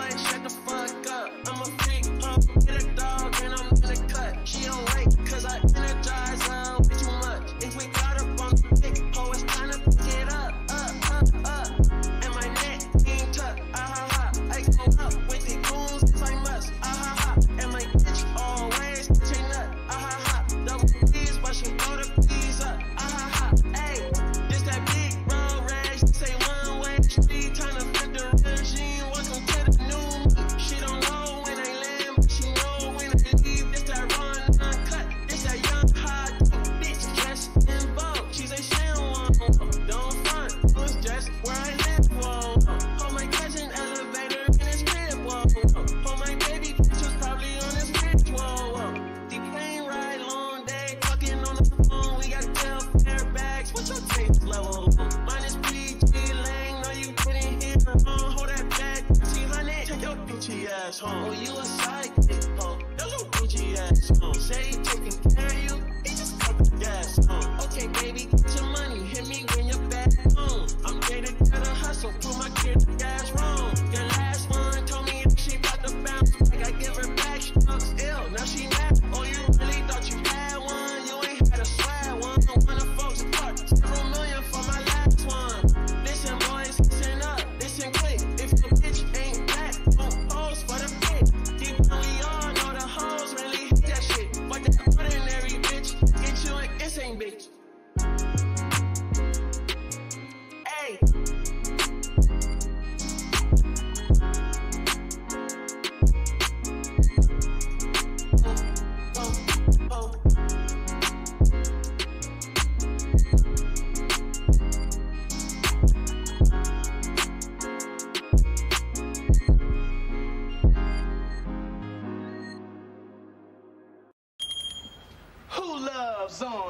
boy, shut the fuck up.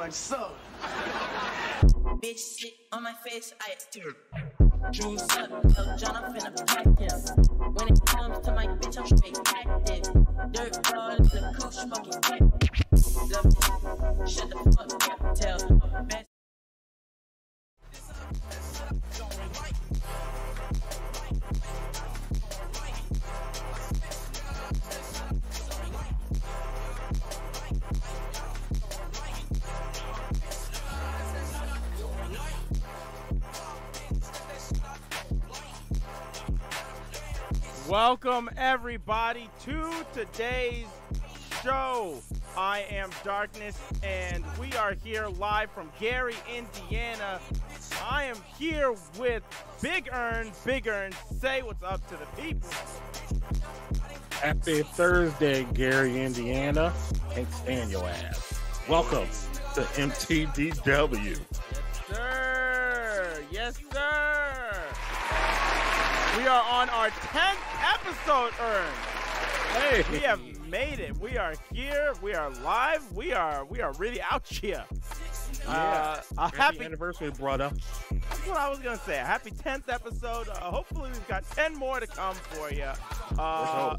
Orange soda? Bitch sit on my face, I stir. Juice up, yo, John, I'm finna pack him. When it comes to my bitch, I'm straight active. Dirt ball in the coupe, smoking crack. Shut the fuck up, tell Welcome, everybody, to today's show. I am Darkness, and we are here live from Gary, Indiana. I am here with Big Earn. Big Earn, say what's up to the people. Happy Thursday, Gary, Indiana. Can't stand your ass. Welcome to MTDW. Sir, yes, sir. We are on our 10th episode, Earn. Hey, We have made it. We are here. We are live. We are we are really out here. Uh, a happy happy anniversary, brother. That's what I was gonna say. A happy 10th episode. Uh, hopefully, we've got 10 more to come for you. Uh,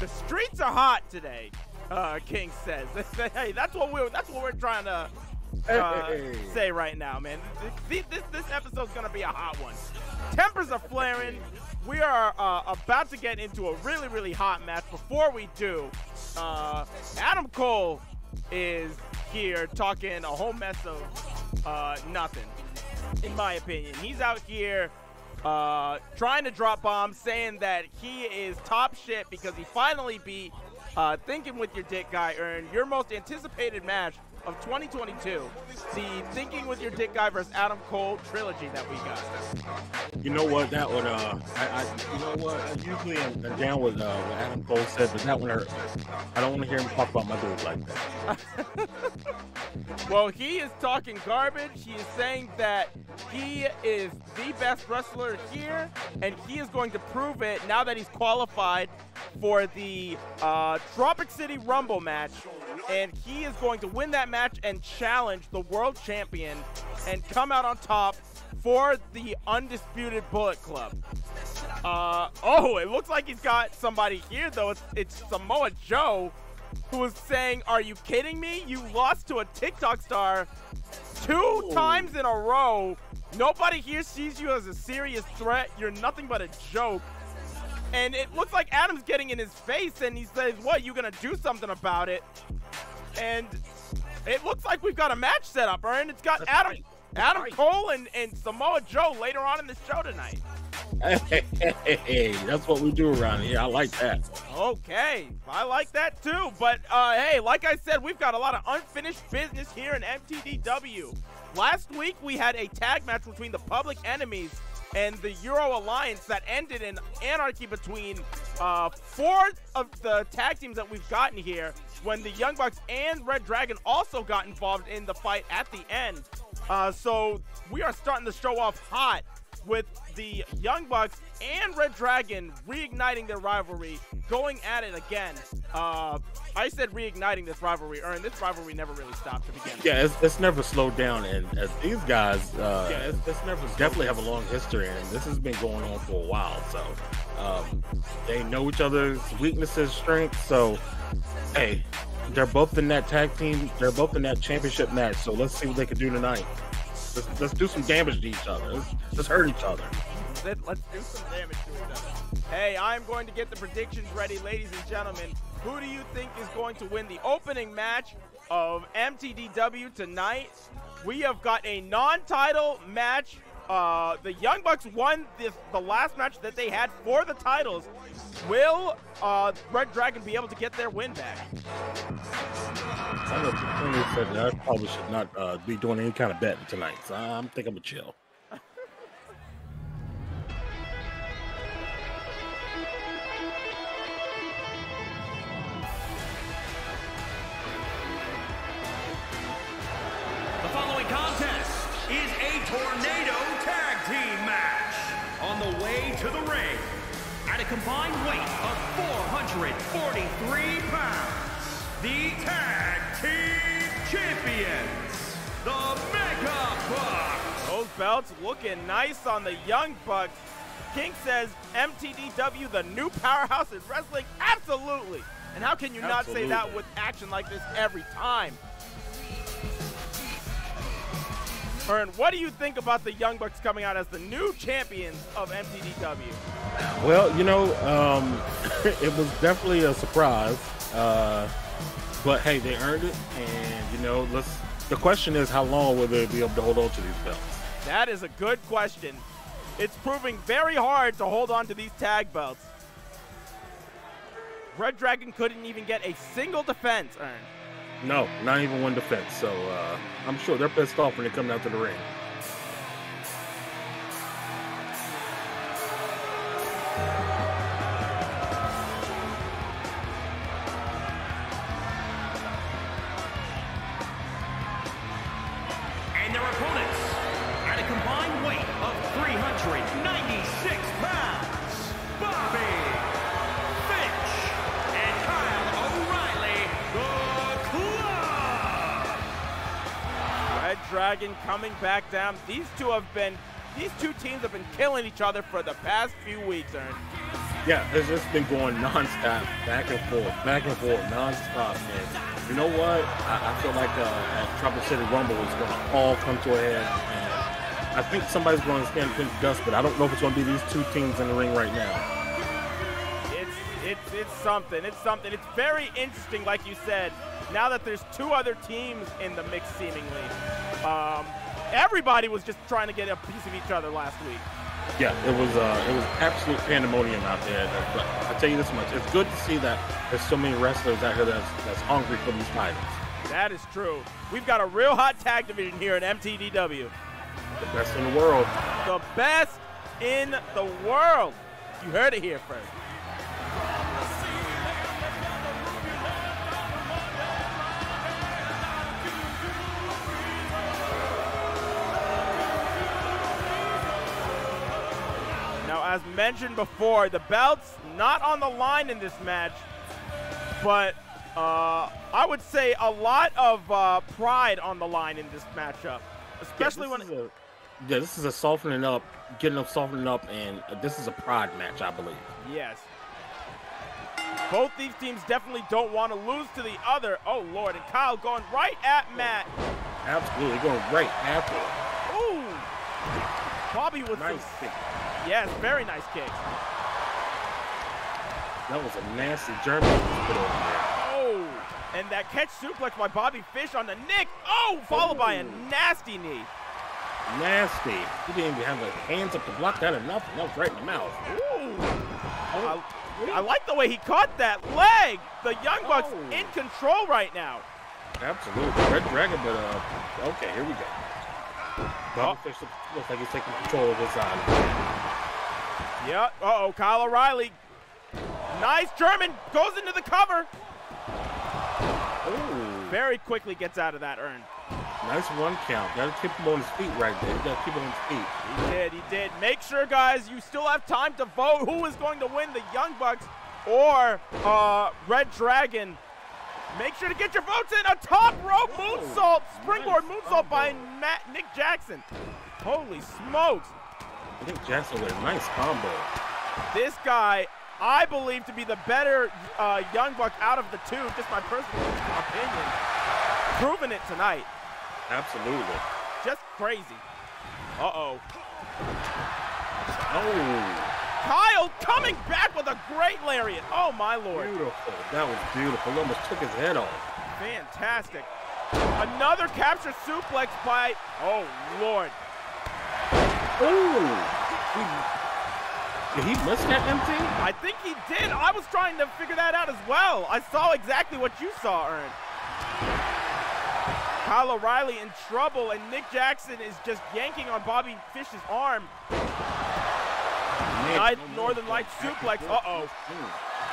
the streets are hot today. Uh, King says. hey, that's what we're that's what we're trying to uh, Hey. say right now, man. This, this this episode's gonna be a hot one. Tempers are flaring. We are uh, about to get into a really really hot match. Before we do, uh, Adam Cole is here talking a whole mess of uh, nothing, in my opinion. He's out here uh, trying to drop bombs, saying that he is top shit because he finally beat uh, Thinking with Your Dick guy, earned your most anticipated match of 2022, the Thinking with Your Dick guy versus Adam Cole trilogy that we got. You know what? That would, uh, I, I you know what? I usually am down with uh, what Adam Cole said, but that one hurt. I don't want to hear him talk about my dude like that. Well, he is talking garbage. He is saying that he is the best wrestler here, and he is going to prove it now that he's qualified for the uh, Tropic City Rumble match. And he is going to win that match and challenge the world champion and come out on top for the undisputed Bullet Club. Uh, oh, it looks like he's got somebody here, though. It's, it's Samoa Joe who was saying, Are you kidding me? You lost to a TikTok star two times in a row. Nobody here sees you as a serious threat. You're nothing but a joke. And it looks like Adam's getting in his face, and he says, "What? You gonna do something about it?" And it looks like we've got a match set up, and it's got That's Adam, right. Adam right. Cole, and, and Samoa Joe later on in the show tonight. Hey, hey, hey, that's what we do around here. I like that. Okay, I like that too. But uh, hey, like I said, we've got a lot of unfinished business here in MTDW. Last week we had a tag match between the Public Enemies and the Euro Alliance that ended in anarchy between uh, four of the tag teams that we've gotten here. When the Young Bucks and Red Dragon also got involved in the fight at the end. Uh, so we are starting the show off hot with the Young Bucks and Red Dragon reigniting their rivalry, going at it again. Uh, I said reigniting this rivalry, Ern. This rivalry never really stopped to begin with. Yeah, it's, it's never slowed down, and as these guys, uh, Yeah, it's- it's never definitely have a long history, and this has been going on for a while. So um, they know each other's weaknesses, strengths. So hey, they're both in that tag team. They're both in that championship match. So let's see what they can do tonight. Let's, let's do some damage to each other. Let's, let's hurt each other. Let, let's do some damage to each other. Hey, I'm going to get the predictions ready, ladies and gentlemen. Who do you think is going to win the opening match of MTDW tonight? We have got a non-title match. Uh, the Young Bucks won this, the last match that they had for the titles. Will uh, Red Dragon be able to get their win back? I know I probably should not uh, be doing any kind of betting tonight. So I'm think I'm gonna chill. Looking nice on the Young Bucks. King says MTDW, the new powerhouse in wrestling? Absolutely. And how can you not say that with action like this every time? Ern, what do you think about the Young Bucks coming out as the new champions of MTDW? Well, you know, um, it was definitely a surprise. Uh, but hey, they earned it, and you know, let's. The question is, how long will they be able to hold on to these belts? That is a good question. It's proving very hard to hold on to these tag belts. Red Dragon couldn't even get a single defense, Ern. No, not even one defense. So uh, I'm sure they're pissed off when they come down to the ring. These two have been, these two teams have been killing each other for the past few weeks, Ern. Yeah, it's just been going nonstop, back and forth, back and forth, nonstop. And you know what? I, I feel like uh, at Tropic City Rumble is going to all come to a head. And I think somebody's going to stand in the dust, but I don't know if it's going to be these two teams in the ring right now. It's, it's, it's something. It's something. It's very interesting, like you said. Now that there's two other teams in the mix, seemingly, um, everybody was just trying to get a piece of each other last week. Yeah, it was uh, it was absolute pandemonium out there. But I tell you this much: it's good to see that there's so many wrestlers out here that's that's hungry for these titles. That is true. We've got a real hot tag division here at MTDW. The best in the world. The best in the world. You heard it here first. As mentioned before, the belt's not on the line in this match, but uh, I would say a lot of uh, pride on the line in this matchup, especially yeah, when this is a, yeah, this is a softening up, getting them softening up, and this is a pride match, I believe. Yes. Both these teams definitely don't want to lose to the other. Oh, Lord. And Kyle going right at Matt. Absolutely, going right after. it. Ooh. Bobby with Nice some. Yes, very nice kick. That was a nasty German put over there. Oh, and that catch suplex by Bobby Fish on the Nick. Oh, followed by a nasty knee. Nasty. He didn't even have the hands up to block that or nothing. That was right in the mouth. Ooh. Oh, I like the way he caught that leg. The Young Bucks Oh. in control right now. absolutely. Red Dragon, but uh, okay, here we go. Bobby Fish looks, like he's taking control of his side. Yep. Uh-oh, Kyle O'Reilly. Nice German. Goes into the cover. Ooh, Very quickly gets out of that earn. nice one count. Gotta keep him on his feet right there. You gotta keep him on his feet. He did, he did. Make sure, guys, you still have time to vote who is going to win the Young Bucks or uh, Red Dragon. Make sure to get your votes in. A top rope moonsault, springboard nice moonsault by. Matt Nick Jackson. Holy smokes. I think Jackson with a nice combo. This guy, I believe to be the better uh, Young Buck out of the two, just my personal opinion. Proving it tonight. Absolutely. Just crazy. Uh-oh. Oh, Kyle coming back with a great lariat. Oh, my lord. beautiful. That was beautiful. Almost took his head off. Fantastic. Another capture suplex by, oh, Lord. Ooh. Did he miss that empty? I think he did. I was trying to figure that out as well. I saw exactly what you saw, Ern. Kyle O'Reilly in trouble, and Nick Jackson is just yanking on Bobby Fish's arm. Nice. Northern Light Back suplex. Uh-oh.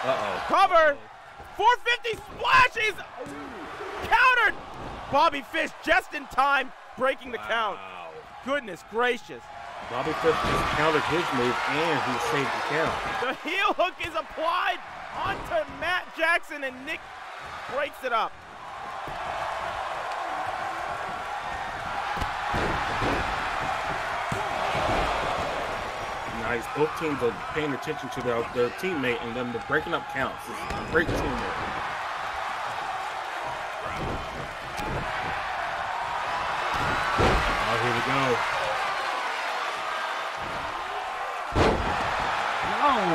Uh-oh. Cover. 450 splashes. Countered. Bobby Fish just in time, breaking the count. Goodness gracious. Bobby Fish just countered his move and he saved the count. The heel hook is applied onto Matt Jackson, and Nick breaks it up. Nice. Both teams are paying attention to their, their teammate and then the breaking up counts. It's a great teamwork. Oh, here we go. No.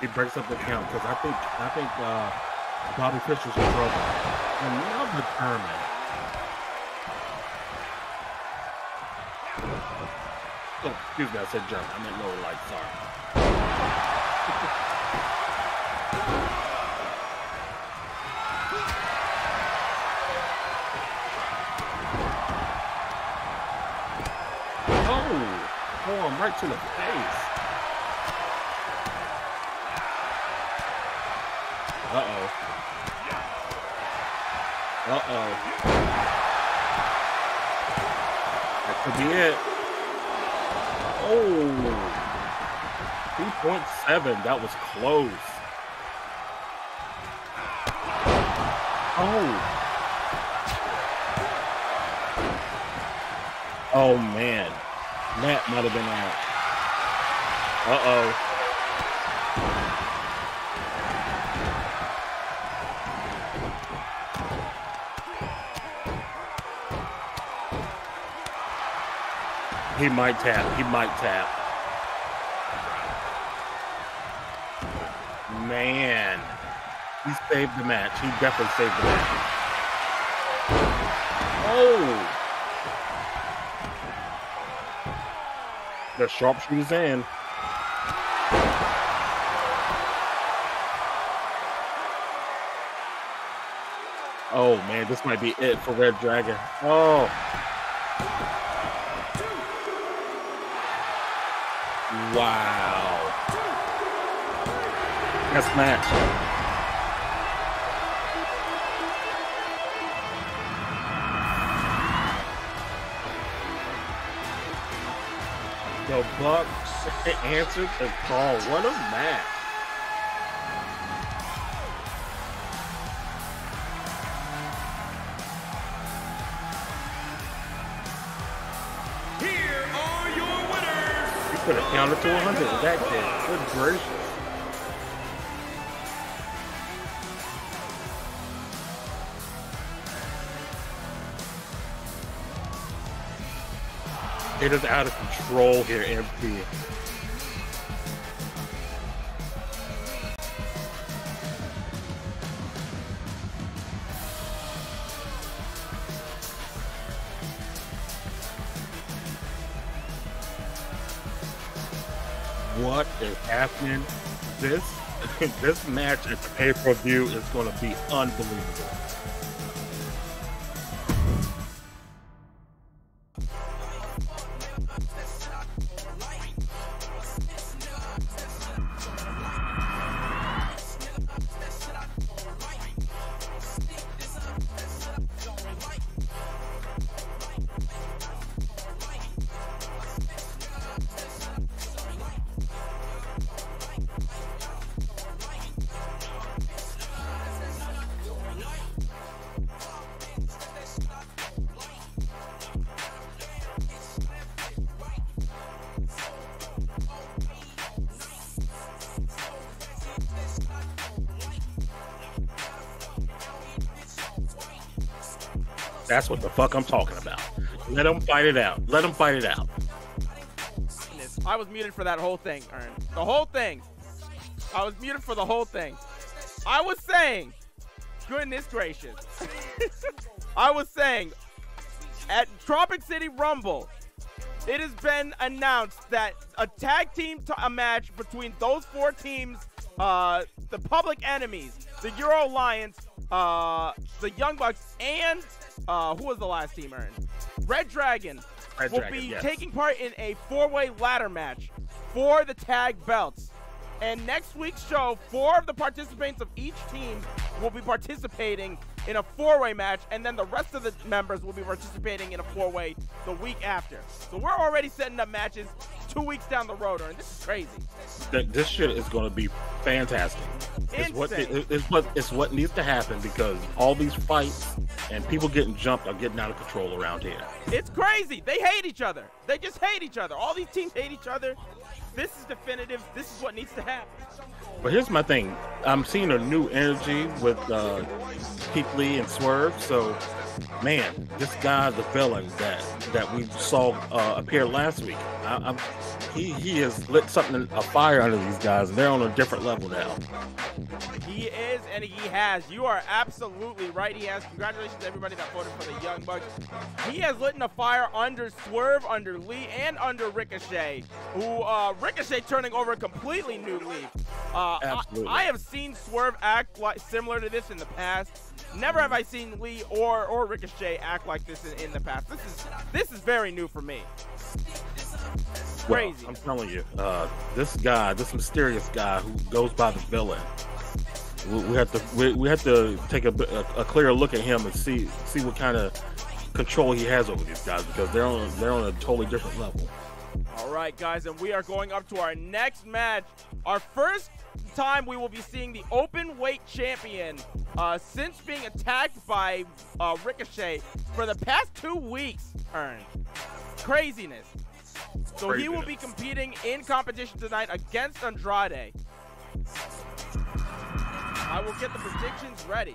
He breaks up the count because I think I think uh, Bobby Fischer's in trouble. Another German. Oh, excuse me, I said German. I meant lower light. Sorry. oh, I'm right to the face. Uh oh. Uh oh. That could be it. Oh. 2.7. That was close. Oh. Oh man. Matt might have been out. Uh oh. He might tap. He might tap. Man. He saved the match. He definitely saved the match. Oh. The sharpshooter's in. Oh man, this might be it for Red Dragon. Oh. Wow. Best match. The Bucks answered the call. What a match. Here are your winners. You could have counted to 100 with that kid. Good gracious. It is out of control here, MP. What is happening? This this match at pay-per-view is going to be unbelievable. Fuck I'm talking about. Let them fight it out. Let them fight it out. I was muted for that whole thing, Ern. The whole thing. I was muted for the whole thing. I was saying, goodness gracious. I was saying, at Tropic City Rumble, it has been announced that a tag team t- a match between those four teams, uh, the Public Enemies, the Euro Alliance, uh, the Young Bucks, and uh, who was the last team, Ern? Red Dragon Red will Dragon, be yes. taking part in a four-way ladder match for the tag belts. And next week's show, four of the participants of each team will be participating in a four-way match, and then the rest of the members will be participating in a four-way the week after. So we're already setting up matches two weeks down the road, and this is crazy. This shit is going to be fantastic. It's what, it- it's what it's what needs to happen because all these fights and people getting jumped are getting out of control around here. It's crazy. They hate each other. They just hate each other. All these teams hate each other. This is definitive. This is what needs to happen. But here's my thing: I'm seeing a new energy with uh, Keith Lee and Swerve. So, man, this guy, the villain that that we saw uh, appear last week, I, I'm, he he has lit something a fire under these guys, and they're on a different level now. He is, and he has. You are absolutely right. He has. Congratulations to everybody that voted for the Young Bucks. He has lit a fire under Swerve, under Lee, and under Ricochet, who uh, Ricochet turning over a completely new leaf. Uh, Absolutely. I, I have seen Swerve act like similar to this in the past. Never have I seen Lee or or Ricochet act like this in, in the past. This is this is very new for me. Well, Crazy. I'm telling you, uh, this guy, this mysterious guy who goes by the villain, we, we have to we, we have to take a, a, a clear look at him and see see what kind of control he has over these guys because they're on they're on a totally different level. All right, guys, and we are going up to our next match. Our first time we will be seeing the open weight champion uh, since being attacked by uh, Ricochet for the past two weeks. Earn craziness. So he will be competing in competition tonight against Andrade. I will get the predictions ready.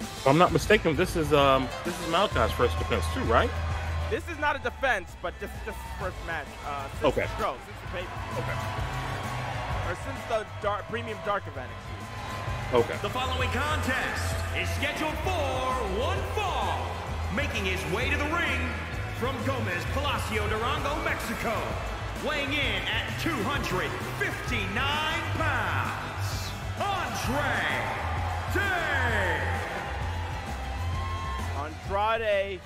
If I'm not mistaken, this is um this is Malakai's first defense too, right? This is not a defense, but this, this is the first match. Uh, since Okay. the show, since the pay Okay. or since the dark, premium dark event. Excuse me. Okay. The following contest is scheduled for one fall. Making his way to the ring from Gomez Palacio Durango, Mexico. Weighing in at 259 pounds, Andre Day. Andrade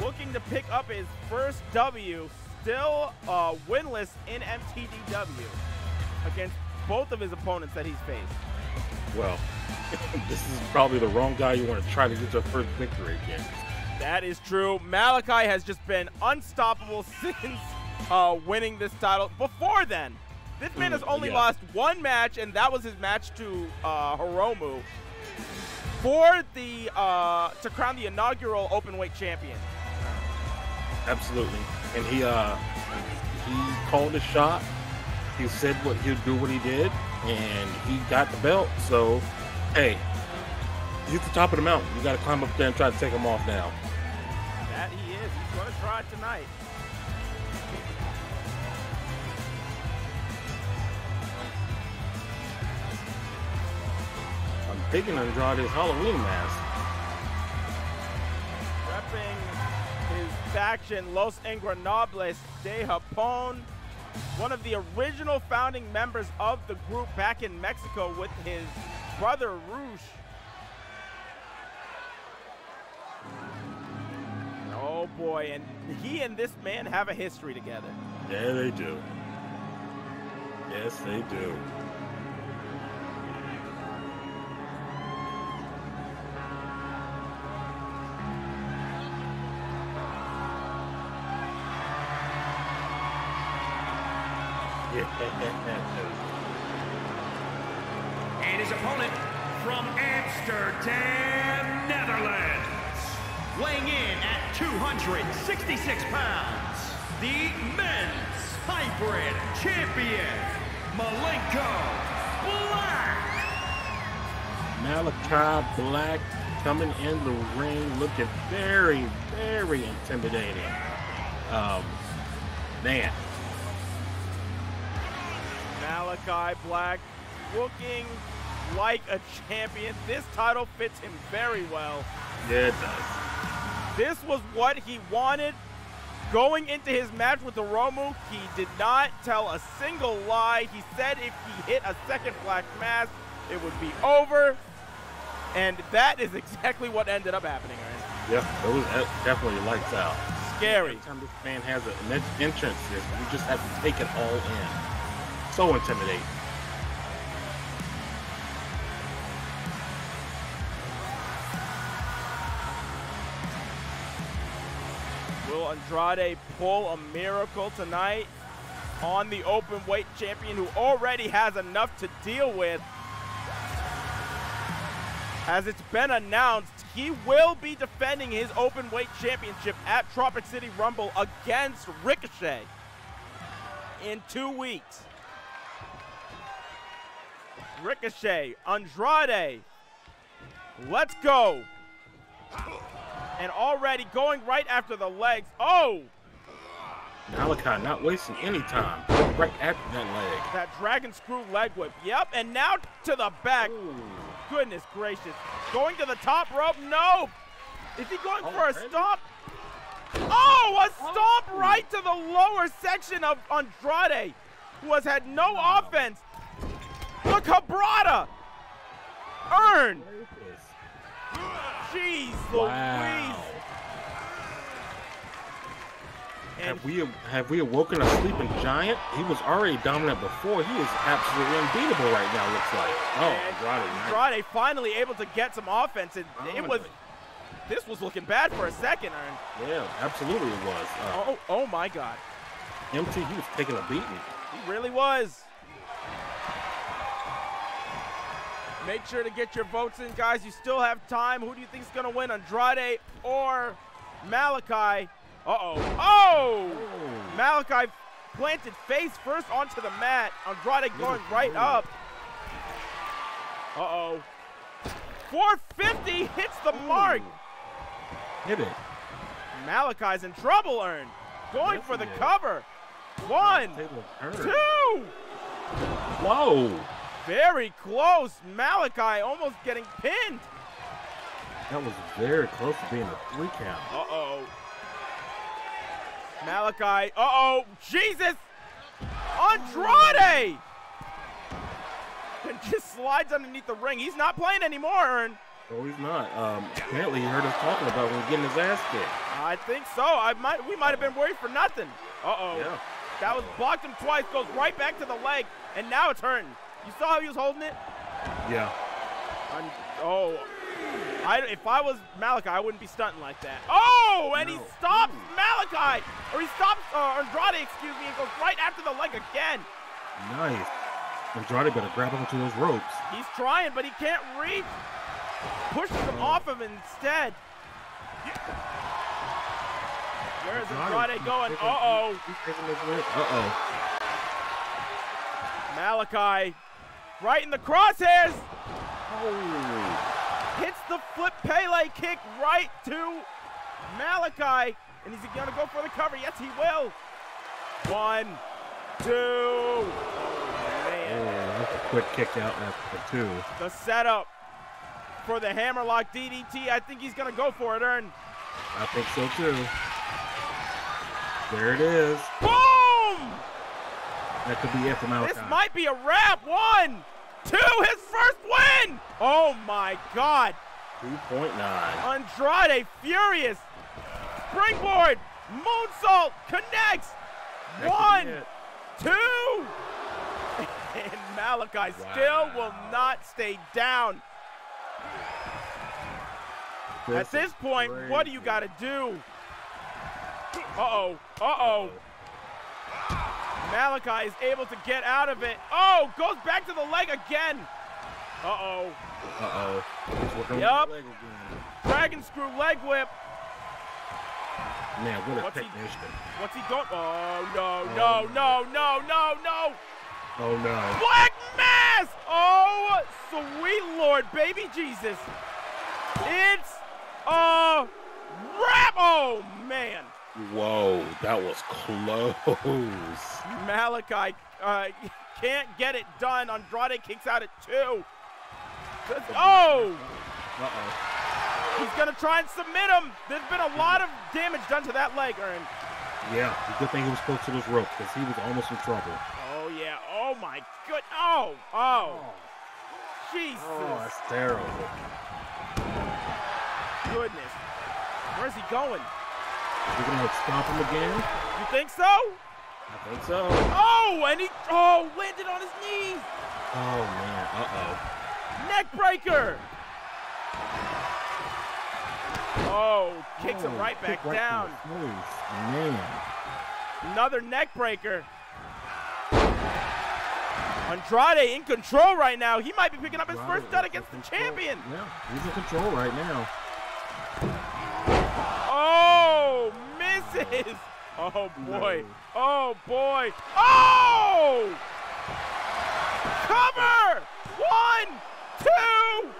looking to pick up his first W, still uh, winless in MTDW against both of his opponents that he's faced. Well, this is probably the wrong guy you want to try to get your first victory against. That is true. Malakai has just been unstoppable since uh, winning this title. Before then, this man has Mm, only yeah. lost one match, and that was his match to uh, Hiromu for the uh, to crown the inaugural open weight champion. Absolutely. And he uh he called the shot. He said what he'd do what he did and he got the belt. So hey, he's the top of the mountain. You gotta climb up there and try to take him off now. That he is. He's going to try it tonight. I'm digging Andrade's Halloween mask. repping his faction Los Ingobernables de Japón, one of the original founding members of the group back in Mexico with his brother Rush. Oh boy, and he and this man have a history together. Yeah, they do. Yes, they do. And his opponent from Amsterdam, Netherlands, weighing in at 266 pounds, the men's hybrid champion, Malenko Black. Malakai Black coming in the ring looking very, very intimidating. Um, man, Malakai Black looking like a champion. This title fits him very well. yeah, it does. This was what he wanted. Going into his match with Hiromu, he did not tell a single lie. He said if he hit a second Black Mass, it would be over. And that is exactly what ended up happening, right? Yep, it was definitely lights out. Scary. Every time this man has an en- entrance, you just have to take it all in. So intimidating. Will Andrade pull a miracle tonight on the open weight champion who already has enough to deal with? As it's been announced, he will be defending his open weight championship at Tropic City Rumble against Ricochet in two weeks. Ricochet, Andrade, let's go. And already going right after the legs. Oh, Malakai not wasting any time. Right after that leg. that dragon screw leg whip. Yep, and now to the back. Goodness gracious. Going to the top rope. No. Is he going for a stomp? Oh, a oh. stomp right to the lower section of Andrade, who has had no offense. The Cabrata. Earn. Jeez Wow. Louise. And Have we have we awoken a sleeping giant? He was already dominant before. He is absolutely unbeatable right now. Looks like. Oh, And Andrade. nice. Andrade finally able to get some offense, and it was. This was looking bad for a second, Ern. Yeah, absolutely it was. Uh, Oh, oh my God, MT, he was taking a beating. he really was. Make sure to get your votes in, guys. You still have time. Who do you think is going to win, Andrade or Malakai? Uh-oh. Oh! oh! Malakai planted face first onto the mat. Andrade going right up. Uh-oh. 450 hits the mark. Hit it. Malakai's in trouble, Ern. Going Yes, for the cover. One, two. Whoa. Very close. Malakai almost getting pinned. That was very close to being a three count. Uh-oh. Malakai. Uh-oh. Jesus. Andrade. And just slides underneath the ring. He's not playing anymore, Ern. Oh, he's not. Um, apparently, he heard us talking about when getting his ass kicked. I think so. I might. We might have been worried for nothing. Uh-oh. Yeah. That was blocked him twice. Goes right back to the leg, and now it's hurting. You saw how he was holding it? Yeah. Un- oh, I, if I was Malakai, I wouldn't be stunting like that. Oh, and he No. stops Malakai, or he stops uh, Andrade, excuse me, and goes right after the leg again. Nice. Andrade better grab onto those ropes. He's trying, but he can't reach. Pushes him off him instead. Where's Andrade going? Uh-oh. He's taking his whip. Uh-oh. Malakai, right in the crosshairs. Oh. hits the flip Pele kick right to Malakai. And is he going to go for the cover? Yes, he will. One, two. Oh, Oh, that's a quick kick out after the two. The setup for the hammerlock DDT. I think he's going to go for it, Ern. I think so too. There it is. Boom! That could be it for Malakai. This might be a wrap. One, two, his first win. Oh my God. 2.9. Andrade furious. Springboard. Moonsault connects. That One, two. And Malakai still will not stay down. At this is point, what do you got to do? Uh-oh. Uh-oh. Malakai is able to get out of it. Oh, goes back to the leg again. Uh-oh. Uh-oh. He's working on Yup. leg again. Dragon screw leg whip. Man, what a What's he- technician. What's he doing? Oh, no, oh, no, no, no, no, no. Oh, no. Black Mass! Oh, sweet Lord, baby Jesus. It's a wrap. Oh, man. Whoa, that was close. Malakai uh, can't get it done. Andrade kicks out at two. Oh, Uh-oh. he's going to try and submit him. There's been a lot of damage done to that leg, Ern. Yeah, good thing he was close to those ropes because he was almost in trouble. Oh, yeah. Oh, my good. Oh, oh. Jesus. Oh, that's terrible. Goodness. Where's he going? You're gonna stomp him again? You think so? I think so. Oh, and he oh landed on his knees. Oh man, uh-oh. Neck breaker. Oh, kicks him Oh, right back to down. Man. Another neck breaker. Andrade in control right now. He might be picking up his Robert first dud is in against the champion. Yeah, he's in control right now. Oh, misses. Oh boy. No. Oh boy. Oh! Cover! One, two.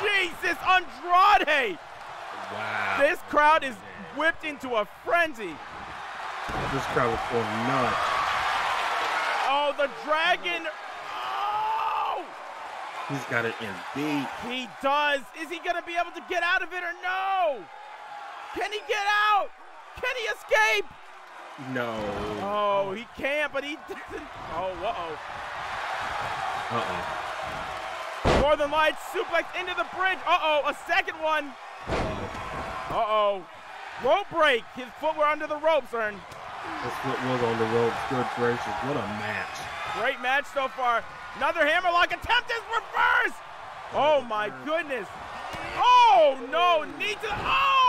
Jesus, Andrade. Wow. This crowd is whipped into a frenzy. This crowd was going nuts. Oh, the dragon. Oh! He's got it in deep. He does. Is he going to be able to get out of it or no? Can he get out? Can he escape? No. Oh, he can't, but he doesn't. Oh, uh-oh. Uh-oh. Northern Lights suplex into the bridge. Uh-oh, a second one. Uh-oh. Rope break. His foot were under the ropes, Ern. This foot was on the ropes. Good gracious. What a match. Great match so far. Another hammerlock attempt is reversed. Oh my goodness. Oh no, knee to oh!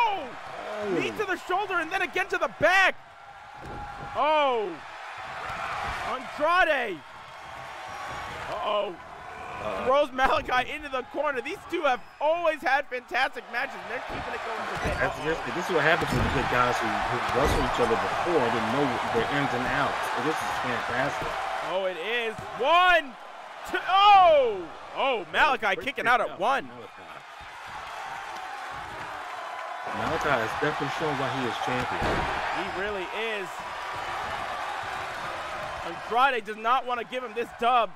Knee to the shoulder and then again to the back. Oh. Andrade. Uh-oh. Throws Malakai into the corner. These two have always had fantastic matches, and they're keeping it going today. That's this, this is what happens when you get guys who, who wrestled each other before and didn't know their ins and outs. And this is fantastic. Oh, it is. One, two, oh! Oh, Malakai kicking out at one. Malakai. Malakai has definitely shown why he is champion. He really is. Andrade does not want to give him this dub,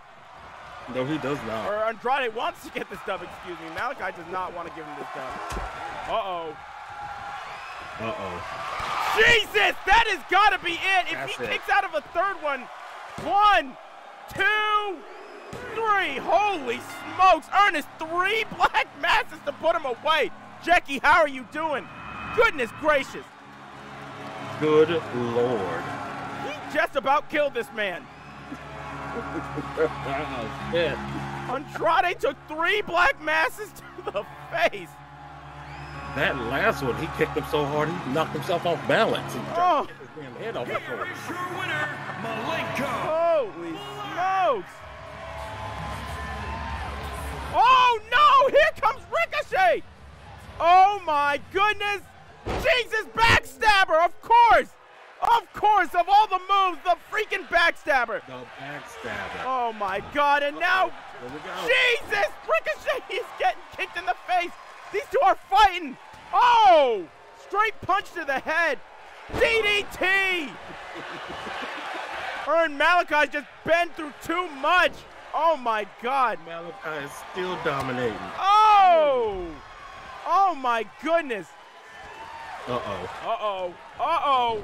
No, he does not. or Andrade wants to get this dub, excuse me. Malakai does not want to give him this dub. Uh-oh. Uh-oh. Jesus, that has got to be it. If That's he it. kicks out of a third one, one, two, three. Holy smokes. Ernest, three black masses to put him away. Jackie, how are you doing? Goodness gracious. Good lord. He just about killed this man. oh, shit. Andrade took three black masses to the face. That last one, he kicked him so hard, he knocked himself off balance. He Oh. his damn head off the floor. is your winner, Malenko. Holy smokes. Oh no, here comes Ricochet. Oh my goodness. Jesus, backstabber, of course. Of course, of all the moves, the freaking backstabber. The backstabber. Oh my god, and now Here we go. Jesus! Ricochet is getting kicked in the face! These two are fighting! Oh! Straight punch to the head! DDT! Ern Malakai's just been through too much! Oh my god! Malakai is still dominating. Oh! Oh my goodness! Uh-oh. Uh-oh. Uh-oh.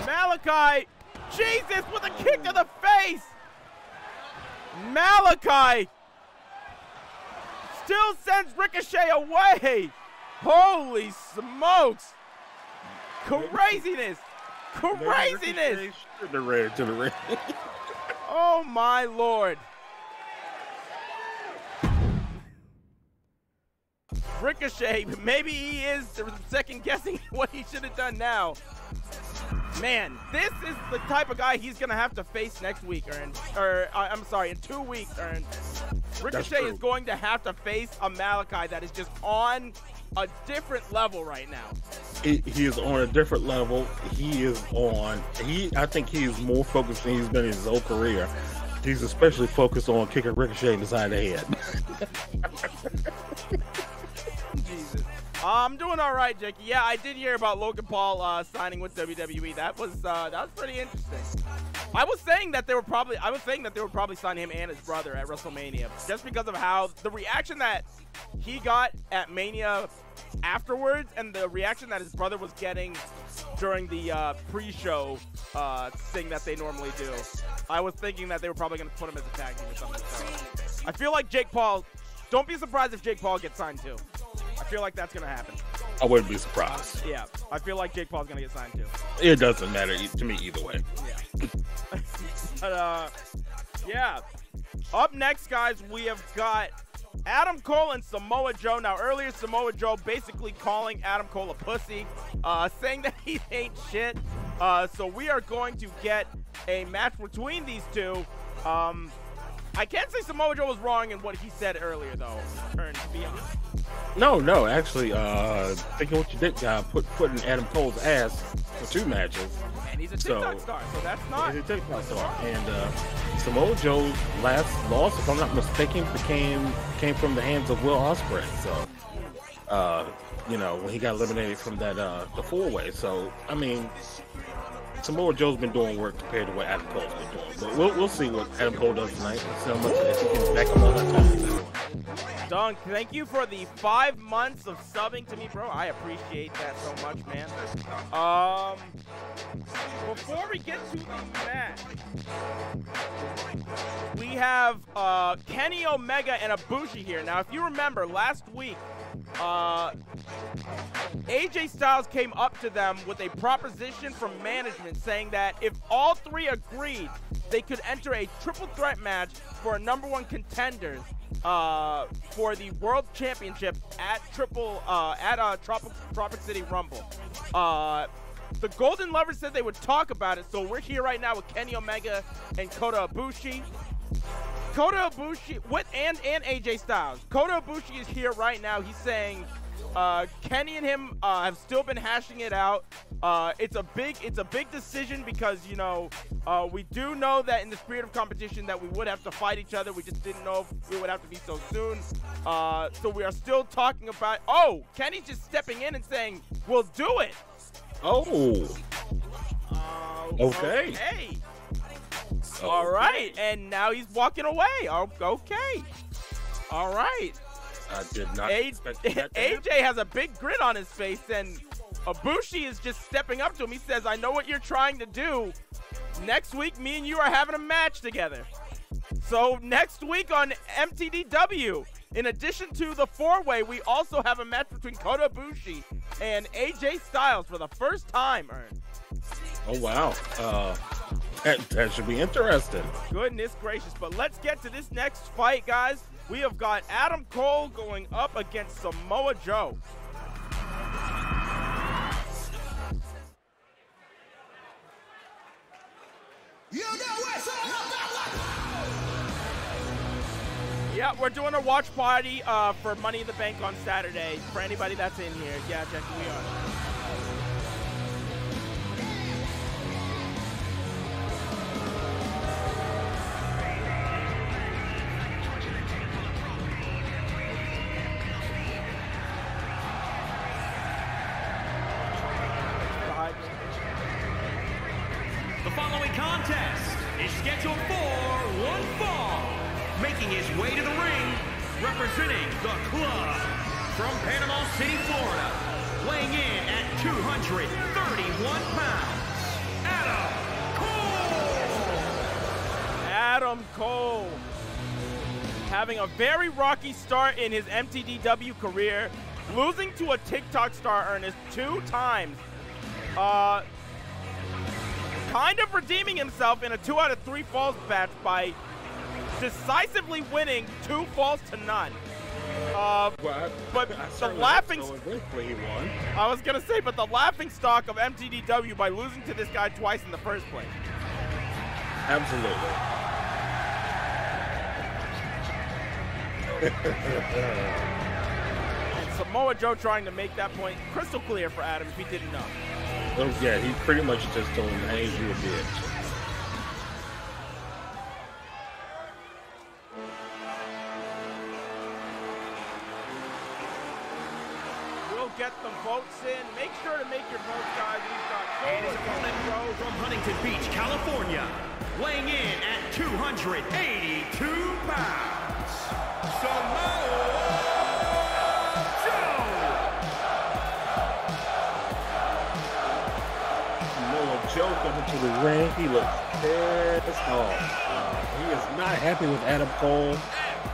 Malakai, Jesus, with a kick to the face. Malakai still sends Ricochet away. Holy smokes. Craziness. Craziness. To the ring, to the ring. Oh my lord. Ricochet, maybe he is second guessing what he should have done now. Man, this is the type of guy he's gonna have to face next week, Ern. Or uh, I'm sorry, in two weeks, Ern. Ricochet is going to have to face a Malakai that is just on a different level right now. he, he is on a different level. He is on. He, I think he is more focused than he's been in his whole career. He's especially focused on kicking Ricochet in the side of the head. Uh, I'm doing all right, Jackie. Yeah, I did hear about Logan Paul uh, signing with WWE. That was uh, that was pretty interesting. I was saying that they were probably I was saying that they would probably sign him and his brother at WrestleMania just because of how the reaction that he got at Mania afterwards and the reaction that his brother was getting during the uh, pre-show uh, thing that they normally do. I was thinking that they were probably going to put him as a tag team or something. So I feel like Jake Paul. Don't be surprised if Jake Paul gets signed too. I feel like that's going to happen. I wouldn't be surprised. Yeah, I feel like Jake Paul's going to get signed too. It doesn't matter to me either way. Yeah. but uh, yeah. Up next, guys, we have got Adam Cole and Samoa Joe. Now, earlier, Samoa Joe basically calling Adam Cole a pussy, uh, saying that he ain't shit. Uh, so we are going to get a match between these two. Um, I can't say Samoa Joe was wrong in what he said earlier, though. Ern, to be honest. No, no, actually, uh, thinking what you did, guy, put putting Adam Cole's ass for two matches. And he's a So- TikTok star, so that's not. He's a TikTok star. And uh, Samoa Joe's last loss, if I'm not mistaken, became came from the hands of Will Ospreay. So, uh, you know, when he got eliminated from that uh, the four way. So, I mean, Samoa Joe's been doing work compared to what Adam Cole's been doing. But we'll we'll see what Adam Cole does tonight. Let's see how much he can back him all that time. Dunk, thank you for the five months of subbing to me, bro. I appreciate that so much, man. Um, before we get to the match, we have uh, Kenny Omega and Ibushi here. Now, if you remember, last week, uh, AJ Styles came up to them with a proposition from management saying that if all three agreed, they could enter a triple threat match for a number one contenders uh, for the World Championship at Triple uh, at uh, Tropic Tropic City Rumble. Uh, the Golden Lovers said they would talk about it, so we're here right now with Kenny Omega and Kota Ibushi. Kota Ibushi with and and AJ Styles. Kota Ibushi is here right now. He's saying uh, Kenny and him uh, have still been hashing it out. Uh, it's a big it's a big decision because you know uh, we do know that in the spirit of competition that we would have to fight each other. We just didn't know if it would have to be so soon. Uh, so we are still talking about. Oh, Kenny's just stepping in and saying we'll do it. Oh, Uh, Okay. All oh, right, and now he's walking away. Oh, okay. All right. I did not A- expect that. to happen. AJ has a big grin on his face, and Ibushi is just stepping up to him. He says, "I know what you're trying to do. Next week, me and you are having a match together. So next week on MTDW, in addition to the four-way, we also have a match between Kota Ibushi and AJ Styles for the first time. Ern. Oh wow, uh, that, that should be interesting. Goodness gracious. But let's get to this next fight, guys. We have got Adam Cole going up against Samoa Joe. Yeah, we're doing a watch party uh, for Money in the Bank on Saturday. For anybody that's in here, yeah, Jackie, we are. Adam Cole having a very rocky start in his MTDW career, losing to a TikTok star Ernest two times. Uh, kind of redeeming himself in a two out of three falls match by decisively winning two falls to none. Uh, Well, I- But I the laughing- hope so. Eventually he won. I was gonna say, but the laughing stock of MTDW by losing to this guy twice in the first place. Absolutely. Samoa Joe trying to make that point crystal clear for Adam if he didn't know. Oh, yeah, he pretty much just told him, "Hey, you a bitch." Ring. He looks pissed off. Uh, he is not happy with Adam Cole.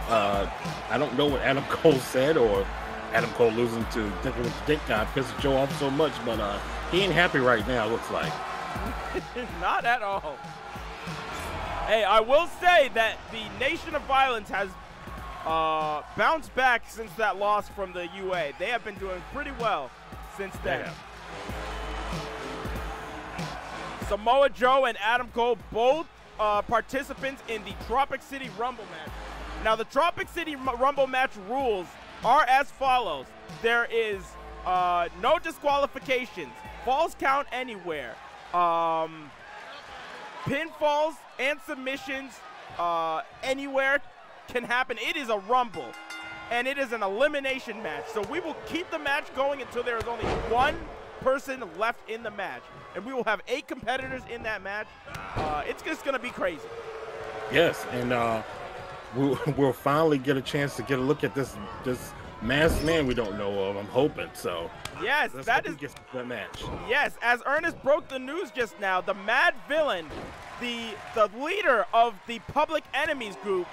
Uh, I don't know what Adam Cole said or Adam Cole losing to Dick Dick guy pissed Joe off so much, but uh, he ain't happy right now. Looks like. Not at all. Hey, I will say that the Nation of Violence has uh, bounced back since that loss from the UA. They have been doing pretty well since then. Yeah. Samoa Joe and Adam Cole both uh, participants in the Tropic City Rumble match. Now, the Tropic City Rumble match rules are as follows there is uh, no disqualifications, falls count anywhere, um, pinfalls and submissions uh, anywhere can happen. It is a Rumble. And it is an elimination match. So we will keep the match going until there is only one person left in the match. And we will have eight competitors in that match. Uh, it's just going to be crazy. Yes, and uh, we'll, we'll finally get a chance to get a look at this this masked man we don't know of. I'm hoping so. Yes, Let's that is gets the match. Yes, as Ernest broke the news just now, the Mad Villain, the the leader of the Public Enemies group,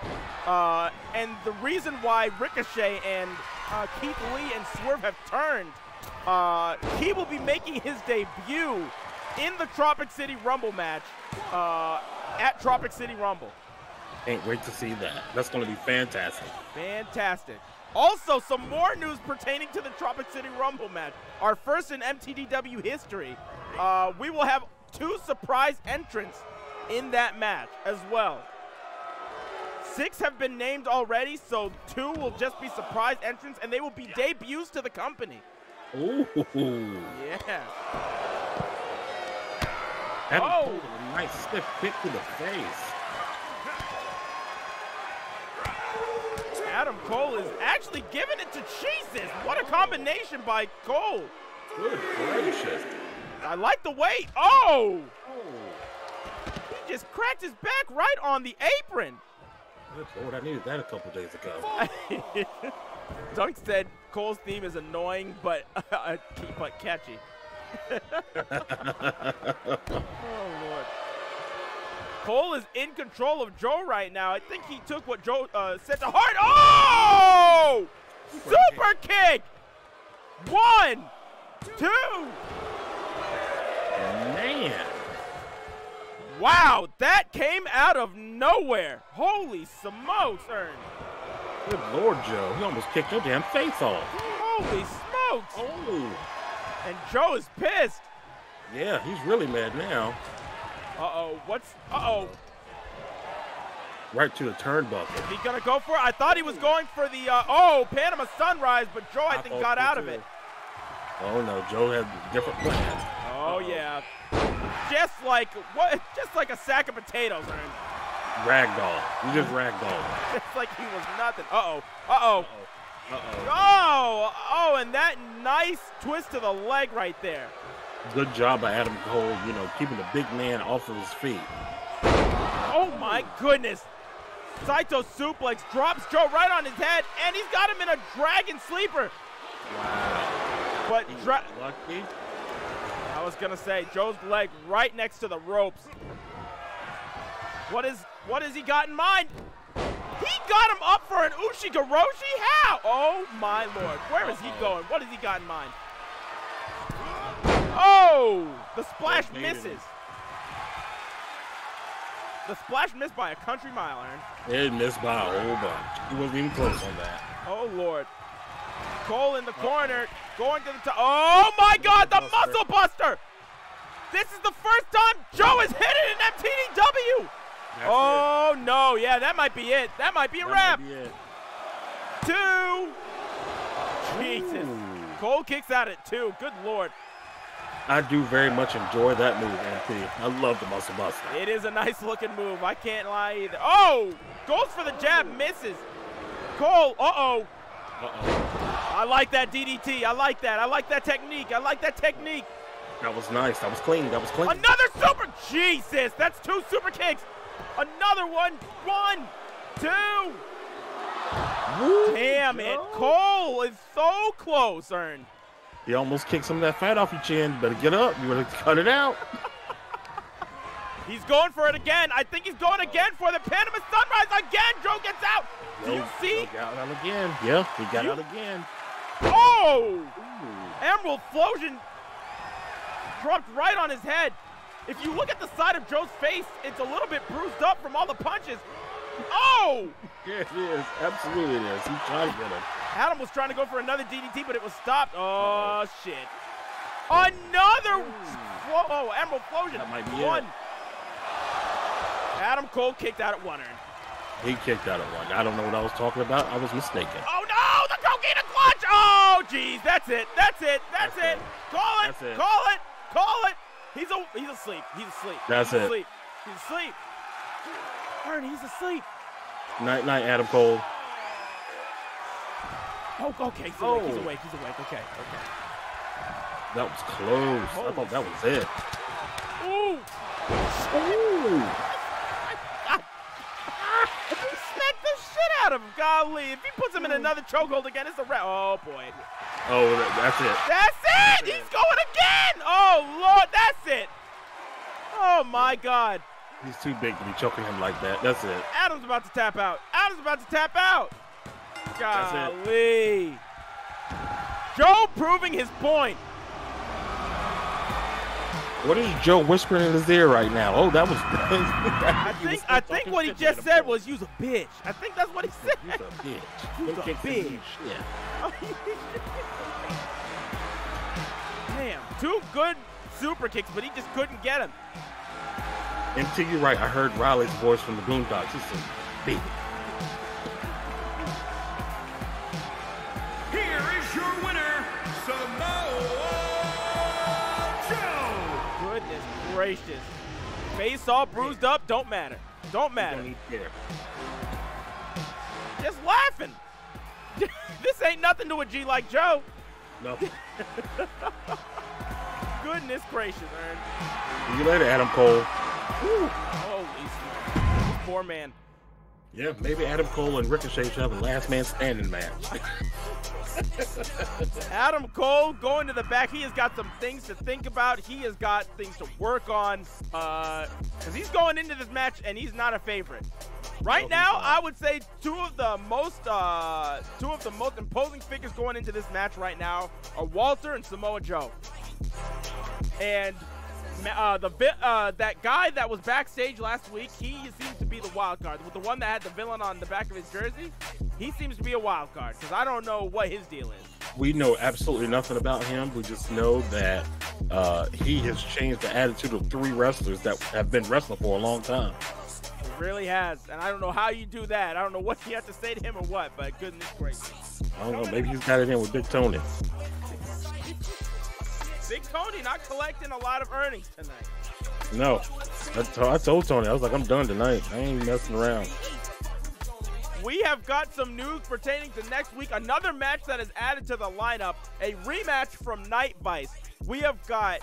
uh, and the reason why Ricochet and uh, Keith Lee and Swerve have turned, uh, he will be making his debut in the Tropic City Rumble match uh, at Tropic City Rumble. Can't wait to see that. That's going to be fantastic. Fantastic. Also, some more news pertaining to the Tropic City Rumble match. Our first in MTDW history. Uh, we will have two surprise entrants in that match as well. Six have been named already, so two will just be surprise entrants, and they will be debuts to the company. Ooh, Yeah. Adam Oh. Cole with a nice stiff kick to the face. Adam Cole is actually giving it to Jesus. What a combination by Cole. Good gracious. I like the weight. Oh! Oh, He just cracked his back right on the apron. good lord, I needed that a couple days ago. Dunk said Cole's theme is annoying but uh, but catchy. Oh lord. Cole is in control of Joe right now. I think he took what Joe uh, said to heart. Oh! Super kick! One, two. Man, Wow, that came out of nowhere. Holy smokes, Ern. good lord, Joe. He almost kicked your damn face off. Holy smokes. Oh, And Joe is pissed. yeah, he's really mad now. Uh-oh, what's, uh-oh. Right to the turnbuckle. He gonna go for it? I thought he was going for the, uh, oh, Panama Sunrise, but Joe, I think, thought got out of it. Oh no, Joe had different plans. Oh, yeah. Just like, what, just like a sack of potatoes, Ern. Ragdoll. You just ragdoll. it's like he was nothing. Uh-oh, uh-oh. Uh-oh. Oh, oh, Oh, oh, and that nice twist to the leg right there. Good job by Adam Cole, you know, keeping the big man off of his feet. Oh my goodness. Saito suplex drops Joe right on his head, and he's got him in a dragon sleeper. Wow. But dra- lucky. I was gonna say Joe's leg right next to the ropes. What is what has he got in mind? He got him up for an Ushigoroshi? How? Oh my lord. Where is he going? What has he got in mind? Oh! The splash misses. The splash missed by a country mile, Aaron. It missed by a whole bunch. He wasn't even close on that. Oh lord. Cole in the corner, going to the top. Oh my god, the muscle buster! This is the first time Joe has hit it in MTDW! That's oh no, yeah, that might be it. That might be a it. wrap. Be it. Two. Jesus. Ooh. Cole kicks out at two. Good lord. I do very much enjoy that move, Anthony. I love the muscle buster. It is a nice looking move. I can't lie either. Oh! Goes for the jab, misses. Cole, uh oh. Uh-oh. I like that DDT. I like that. I like that technique. I like that technique. That was nice. That was clean. That was clean. Another super. Jesus, that's two super kicks. Another one. One, two. Woo, Damn it. Joe. Cole is so close, Ern. You almost kicked some of that fat off your chin. You better get up. You better cut it out. He's going for it again. I think he's going again for the Panama Sunrise again. Joe gets out. Do you see? Joe got out again. Yeah, he got You- out again. Oh! Ooh. Emerald Flowsion dropped right on his head. If you look at the side of Joe's face, it's a little bit bruised up from all the punches. Oh! Yeah, it is. Absolutely it is. He's trying to get him. Adam was trying to go for another DDT, but it was stopped. Oh, shit. Another. Hmm. Flo- oh, Emerald Flowsion. That might be it. one. Adam Cole kicked out at one earn. He kicked out at one. I don't know what I was talking about. I was mistaken. Oh no, the coquina clutch! Oh jeez, that's it, that's it, that's, That's it. it. Call it, That's it. call it, call it. He's a he's asleep. He's asleep. That's he's it. Asleep. He's asleep. Ernie, he's asleep. Night, night, Adam Cole. Oh, okay, he's awake. He's Oh. awake. He's awake. Okay, okay. That was close. I thought that was it. Ooh, Ooh. he smacked the shit out of him. Golly, if he puts him in hmm. another chokehold again, it's a wrap. Oh boy. Oh, that's it. That's it! He's going again! Oh, Lord, that's it! Oh, my God. He's too big to be choking him like that. That's it. Adam's about to tap out. Adam's about to tap out. Golly. Joe proving his point. What is Joe whispering in his ear right now? Oh, that was. I think I think what he just said was use a bitch. I think that's what he said. He's a bitch. You's a bitch. Yeah. Damn, two good super kicks, but he just couldn't get him. MT, you're right. I heard Riley's voice from the Boondocks. He said, "Beat." Gracious. Face all bruised up, don't matter. Don't matter. Just laughing. this ain't nothing to a G like Joe. No. Goodness gracious, Ern. See you later, Adam Cole. Holy smokes. Poor man. Yeah, maybe Adam Cole and Ricochet should have a last man standing match. Adam Cole going to the back. He has got some things to think about. He has got things to work on. Uh, cause he's going into this match and he's not a favorite. Right now. I would say two of the most uh, two of the most imposing figures going into this match right now are Walter and Samoa Joe. And uh, the vi- uh, that guy that was backstage last week, he seems to be the wild card. With the one that had the villain on the back of his jersey, he seems to be a wild card because I don't know what his deal is. we know absolutely nothing about him. We just know that uh, he has changed the attitude of three wrestlers that have been wrestling for a long time. It really has, and I don't know how you do that. I don't know what you have to say to him or what, but goodness gracious. I don't know. Maybe he's got it in with Big Tony. Big Tony not collecting a lot of earnings tonight. No, I, to- I told Tony I was like, I'm done tonight. I ain't messing around. We have got some news pertaining to next week. Another match that is added to the lineup. A rematch from Night Vice. We have got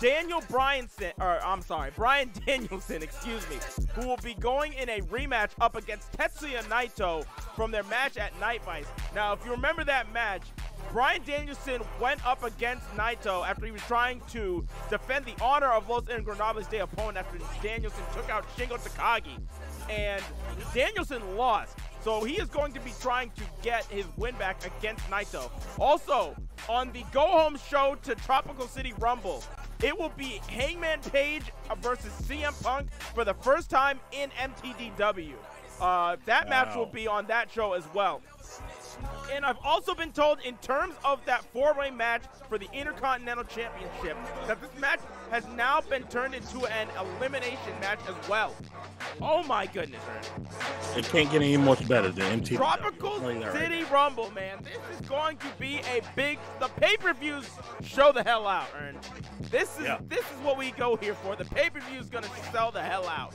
Daniel Bryanson, or I'm sorry, Brian Danielson, excuse me, who will be going in a rematch up against Tetsuya Naito from their match at Night Vice. Now, if you remember that match, Brian Danielson went up against Naito after he was trying to defend the honor of Los Ingobernables de Japon after Danielson took out Shingo Takagi. And Danielson lost. So he is going to be trying to get his win back against Naito. Also, on the go home show to Tropical City Rumble, it will be Hangman Page versus CM Punk for the first time in MTDW. Uh, that match will be on that show as well. And I've also been told, in terms of that four way match for the Intercontinental Championship, that this match has now been turned into an elimination match as well. Oh my goodness, Ern. It can't get any much better than MTV. Tropical that right City. Rumble, man. This is going to be a big. The pay-per-views show the hell out, Ern. This is Yeah. this is what we go here for. The pay-per-view is gonna sell the hell out.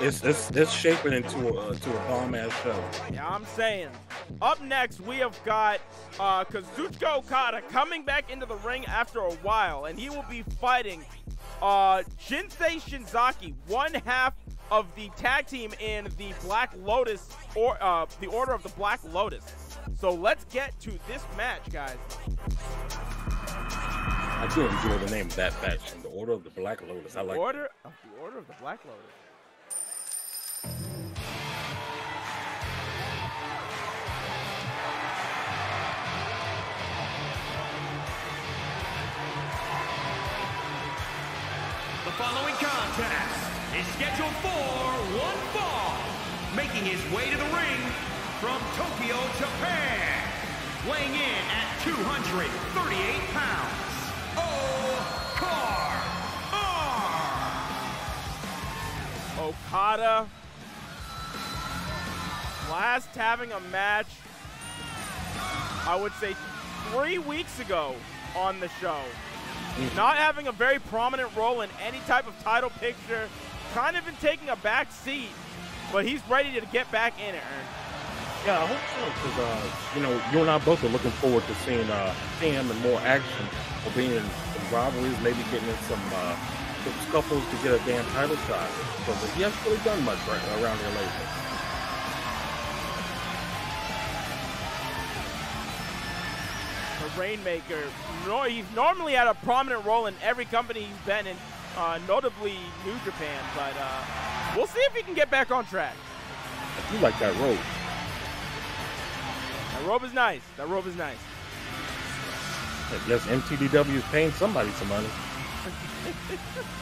It's it's it's shaping into a to a bomb ass show. Yeah, I'm saying. Up next, we have got uh, Kazuchika Okada coming back into the ring after a while, and he will be fighting uh, Jinsei Shinzaki, one half of the tag team in the Black Lotus or uh, the Order of the Black Lotus. So let's get to this match, guys. I do enjoy the name of that faction, the Order of the Black Lotus. I like. Order of the Order of the Black Lotus. The following contest is scheduled for one fall. Making his way to the ring from Tokyo, Japan. Weighing in at 238 pounds. Okada last having a match, I would say three weeks ago on the show. Not having a very prominent role in any type of title picture, kind of been taking a back seat, but he's ready to get back in it. Yeah, I hope so because uh, you know you and I both are looking forward to seeing uh him in more action or being in some rivalries, maybe getting in some uh some scuffles to get a damn title shot. Because he hasn't really done much right around here lately. Rainmaker, no, he's normally had a prominent role in every company he's been in, uh, notably New Japan, but uh, we'll see if he can get back on track. I do like that road. That robe is nice. That robe is nice. I guess MTDW is paying somebody some money.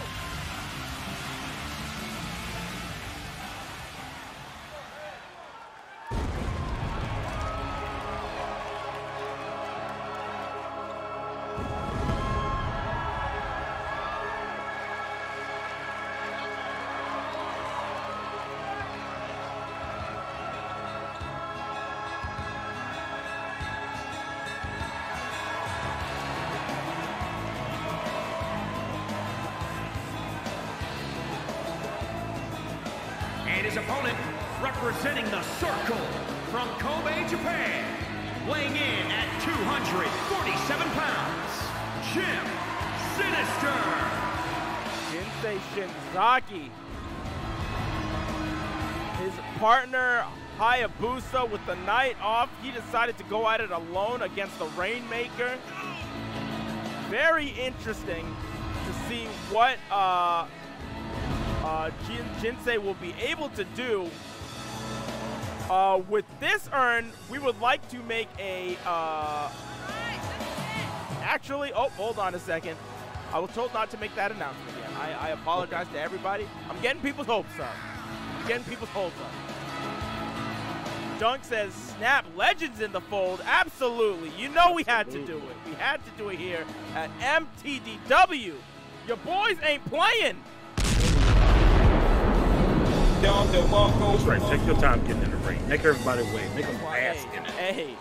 Weighing in at 247 pounds. Jim Sinister. Jinsei Shinzaki. His partner Hayabusa with the night off, he decided to go at it alone against the Rainmaker. Very interesting to see what uh, uh, Jin, Jinsei will be able to do. Uh, with this earn, we would like to make a. Uh, actually, oh, hold on a second. I was told not to make that announcement again. I, I apologize to everybody. I'm getting people's hopes up. I'm getting people's hopes up. Dunk says, Snap Legends in the fold. Absolutely. You know we had to do it. We had to do it here at MTDW. Your boys ain't playing. That's right. Take your time getting in the ring. Make everybody wait. Make them ask in it. Hey.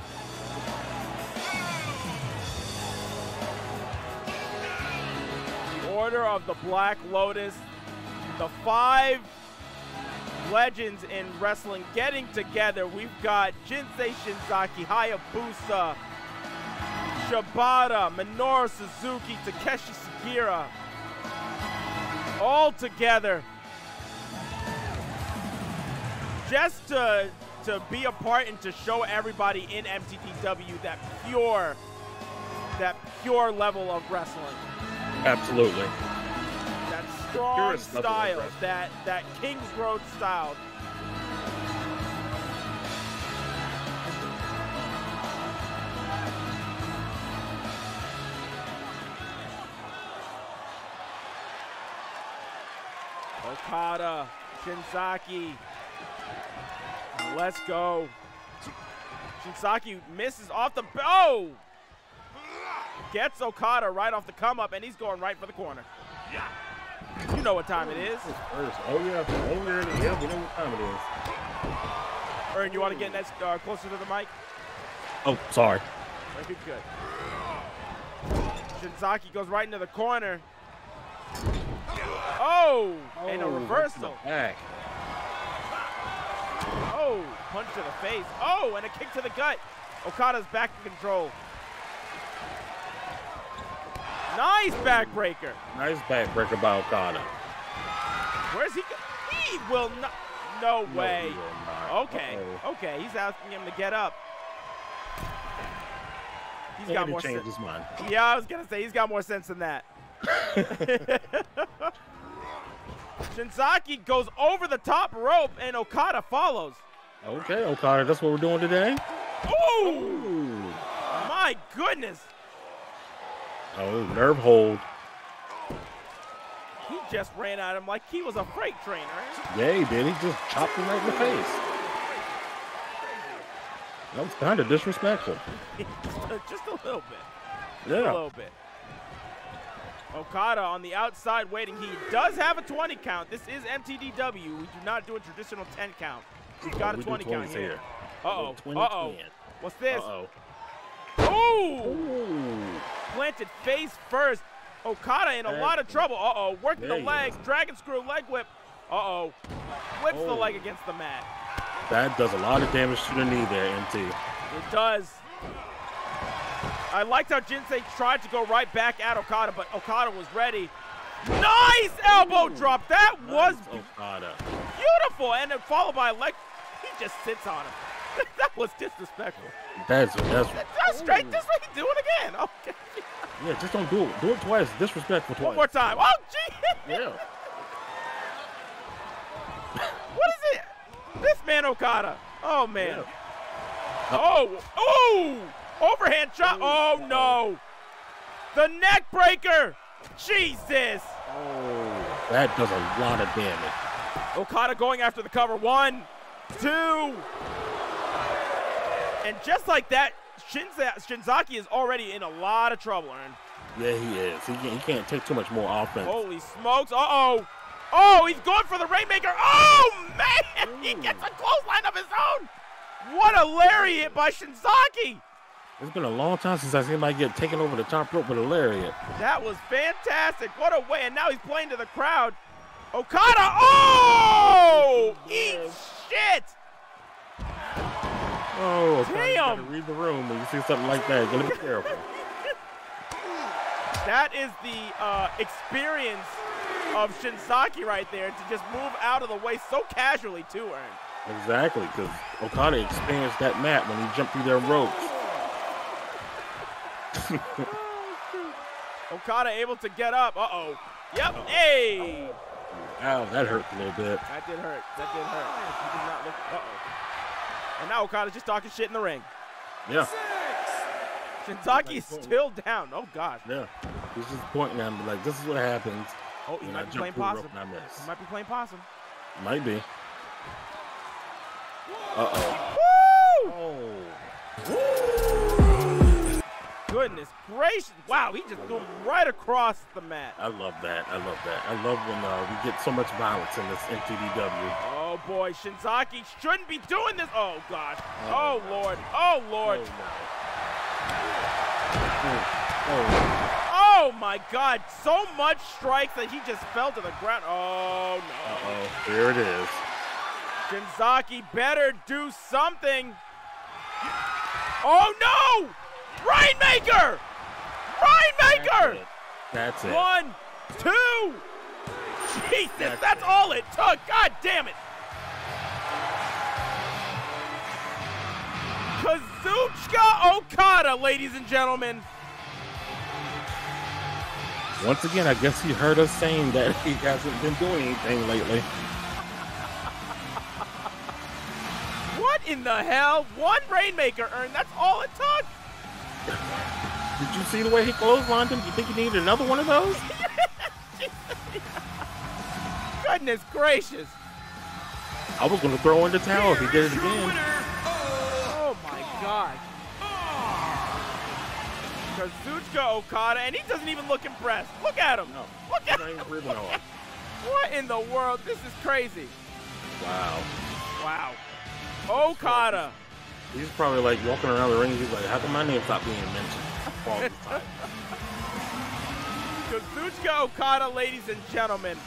The Order of the Black Lotus. The five legends in wrestling getting together. We've got Jinsei Shinzaki, Hayabusa, Shibata, Minoru Suzuki, Takeshi Sugiura. All together just to to be a part and to show everybody in MTDW that pure that pure level of wrestling. Absolutely. That strong Purest level of style, that that Kings Road style. Okada, Shinzaki. Let's go. Shinzaki misses off the oh! Gets Okada right off the come up, and he's going right for the corner. You know what time it is. Oh yeah. Oh yeah. Yeah. We know what time it is. Ern, you want to get next uh, closer to the mic? Oh, sorry. Okay, good. Shinzaki goes right into the corner. Oh, and a Oh, reversal. Back. Oh, punch to the face. Oh, and a kick to the gut. Okada's back in control. Nice backbreaker. Nice backbreaker by Okada. Where's he? He will not. No No, way. he will not. Okay. Uh-oh. Okay. He's asking him to get up. He's and got more sense. his mind. Yeah, I was gonna say he's got more sense than that. Shinzaki goes over the top rope and Okada follows. Okay, Okada, that's what we're doing today. Oh my goodness! Oh, nerve hold. He just ran at him like he was a freight train, right? Yeah, he did. He just chopped him right in the face. That was kind of disrespectful. just a little bit. A Yeah. little bit. Okada on the outside waiting. He does have a 20 count. This is MTDW. We do not do a traditional 10 count. We've got We a 20 count here. here. Uh-oh. 20 Uh-oh. What's this? Uh-oh. Oh! Ooh. Planted face first. Okada in a Tag. lot of trouble. Uh-oh. Working There the you legs. Dragon screw leg whip. Uh-oh. Whips the Oh. leg against the mat. That does a lot of damage to the knee there, MT. It does. I liked how Jinsei tried to go right back at Okada, but Okada was ready. Nice elbow drop. That was Okada. beautiful. And then followed by a leg. Just sits on him. that was disrespectful. That's that's That's straight this way. Do it again. Okay. yeah. Just don't do it. Do it twice. Disrespectful twice. One more time. Oh, gee. Yeah. What is it? This man Okada. Oh, man. Yeah. Oh, oh! Overhand shot. Oh, no. The neck breaker. Jesus. Oh, that does a lot of damage. Okada going after the cover. One, two. And just like that, Shinza- Shinzaki is already in a lot of trouble, Aaron. Yeah, he is. He can't, he can't take too much more offense. Holy smokes. Uh-oh. Oh, he's going for the Rainmaker. Oh, man. He gets a clothesline of his own. What a lariat by Shinzaki. It's been a long time since I seen anybody get taken over the top rope with a lariat. That was fantastic. What a way. And now he's playing to the crowd. Okada. Oh! Eat shit. Oh, okay. You Damn. gotta read the room when you see something like that. You gotta be careful. That is the uh, experience of Shinzaki right there to just move out of the way so casually, too, Aaron. Exactly, because Okada experienced that mat when he jumped through their ropes. Okada able to get up. Uh-oh. Yep. Hey. Ow, that hurt a little bit. That did hurt. That did hurt. He did not look. Uh-oh. And now Okada's just talking shit in the ring. Yeah, Shinzaki's still down. Oh, gosh. yeah. He's just pointing at him like, this is what happens Oh, he when I might be playing through the rope possum. and I miss. He might be playing possum. Might be. Uh-oh. Woo! Oh. Goodness gracious. Wow, he just threw him right across the mat. I love that. I love that. I love when uh, we get so much violence in this MTDW. Oh boy, Shinzaki shouldn't be doing this. Oh God. Oh lord. Oh lord. Oh, Oh my god. So much strikes that he just fell to the ground. Oh no. uh-oh. Here it is. Shinzaki better do something. Oh no! Rainmaker! Rainmaker! That's it. One, two. Jesus, That's that's all it took. God damn it. Kazuchika Okada, ladies and gentlemen. Once again, I guess he heard us saying that he hasn't been doing anything lately. What in the hell? One Rainmaker earned. That's all it took. Did you see the way he clotheslined him? You think he needed another one of those? Goodness gracious. I was going to throw in the towel if he did it again. winner, Oh my god. Kazuchika Okada, and he doesn't even look impressed. Look at him. No, Look at him. even breathing hard. What in the world? This is crazy. Wow. Wow. Okada. He's probably like walking around the ring. He's like, how come my name stopped being mentioned time? Kazuchika Okada, ladies and gentlemen.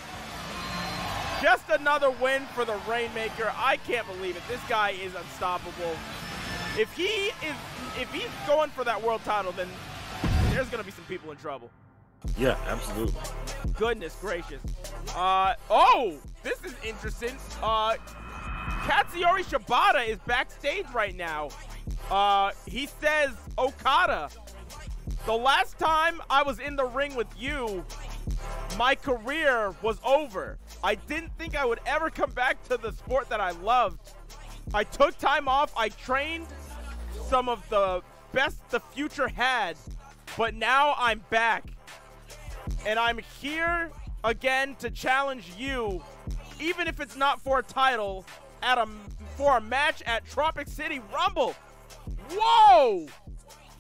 Just another win for the Rainmaker. I can't believe it. This guy is unstoppable. If he is if he's going for that world title, then there's gonna be some people in trouble. Yeah, absolutely. Goodness gracious. Uh oh, this is interesting. Uh Katsuyori Shibata is backstage right now. Uh he says, Okada, the last time I was in the ring with you, my career was over. I didn't think I would ever come back to the sport that I loved. I took time off, I trained some of the best the future had, but now I'm back and I'm here again to challenge you, even if it's not for a title, at a for a match at Tropic City Rumble. Whoa!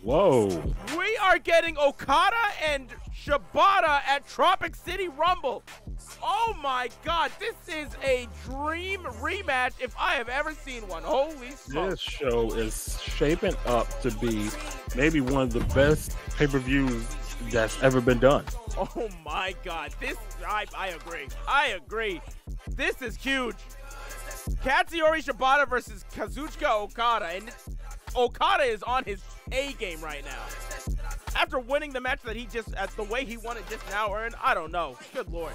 Whoa. We are getting Okada and Shibata at Tropic City Rumble. Oh my God, this is a dream rematch if I have ever seen one. Holy This smokes! show is shaping up to be maybe one of the best pay per views that's ever been done. Oh my God, this I I agree. I agree. This is huge. Katsuyori Shibata versus Kazuchika Okada, and Okada is on his A game right now. After winning the match that he just, at the way he won it just now, earned, I don't know. Good lord.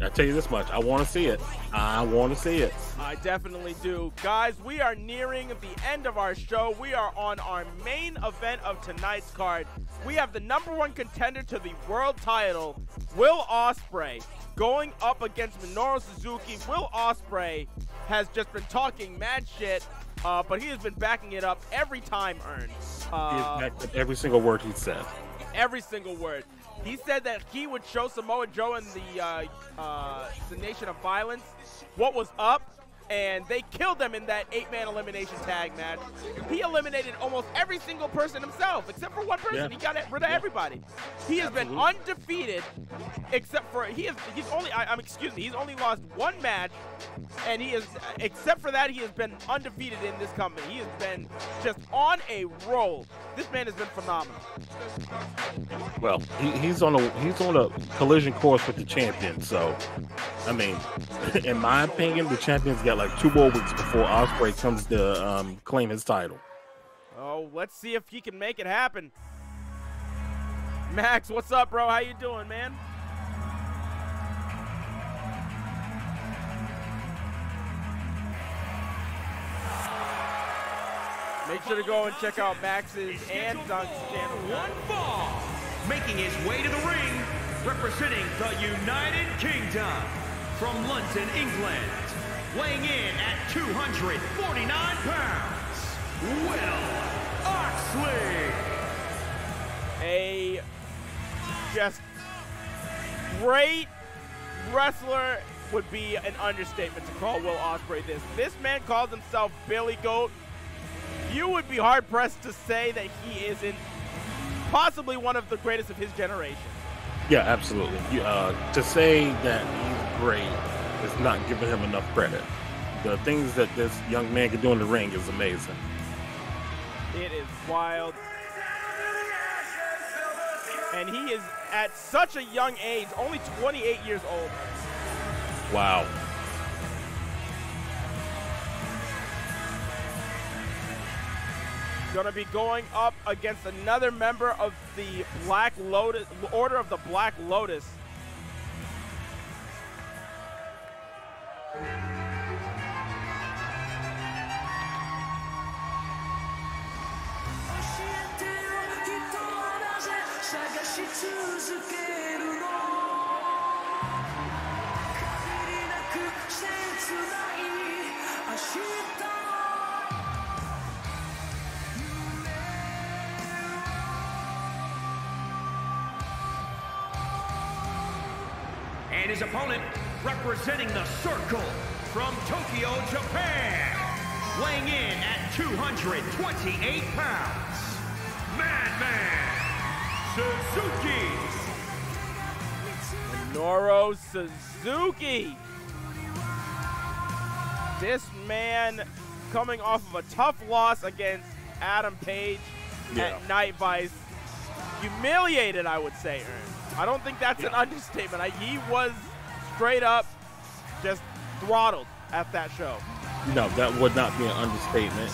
I tell you this much, I want to see it. I want to see it. I definitely do. Guys, we are nearing the end of our show. We are on our main event of tonight's card. We have the number one contender to the world title, Will Ospreay, going up against Minoru Suzuki. Will Ospreay has just been talking mad shit, uh, but he has been backing it up every time earned. He Uh, is back with every single word he said. every single word. He said that he would show Samoa Joe and the uh, uh, the Nation of Violence what was up, and they killed them in that eight-man elimination tag match. He eliminated almost every single person himself, except for one person. Yeah. He got rid of everybody. He has been undefeated, except for he is. He's only. I, I'm excuse me. He's only lost one match, and he is. Except for that, he has been undefeated in this company. He has been just on a roll. This man has been phenomenal. Well, he, he's on a he's on a collision course with the champion. So, I mean, in my opinion, the champion's got like two more weeks before Ospreay comes to um, claim his title. Oh, let's see if he can make it happen. Max, what's up, bro? How you doing, man? Make sure to go and check out Max's and Dunk's channel. One fall, making his way to the ring, representing the United Kingdom, from London, England, weighing in at 249 pounds, Will Oxley. a just great wrestler would be an understatement to call Will Ospreay this. This man calls himself Billy Goat. You would be hard pressed to say that he isn't possibly one of the greatest of his generation. Yeah, absolutely. Uh, to say that he's great is not giving him enough credit. The things that this young man can do in the ring is amazing. It is wild. And he is at such a young age, only 28 years old. Wow. Gonna be going up against another member of the Black Lotus Order of the Black Lotus. His opponent, representing the Circle from Tokyo, Japan, weighing in at 228 pounds, Madman Suzuki. Minoru Suzuki. This man coming off of a tough loss against Adam Page Yeah. at Night Vice. Humiliated, I would say, Ern. I don't think that's an understatement. I, he was straight up just throttled at that show. No, that would not be an understatement.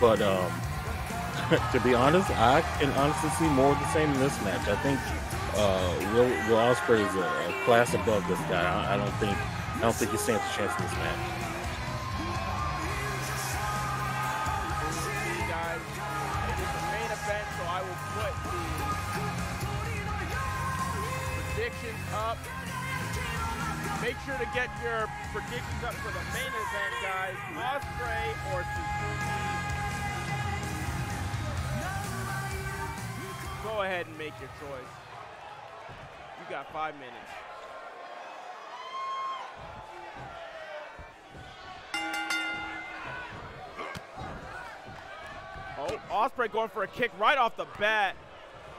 But um, to be honest, I can honestly see more of the same in this match. I think uh, Will, Will Ospreay is a, a class above this guy. I, I don't think I don't think he stands a chance in this match. Sure to get your predictions up for the main event, guys. Ospreay or Suzuki. Go ahead and make your choice. You got five minutes. Oh, Ospreay going for a kick right off the bat.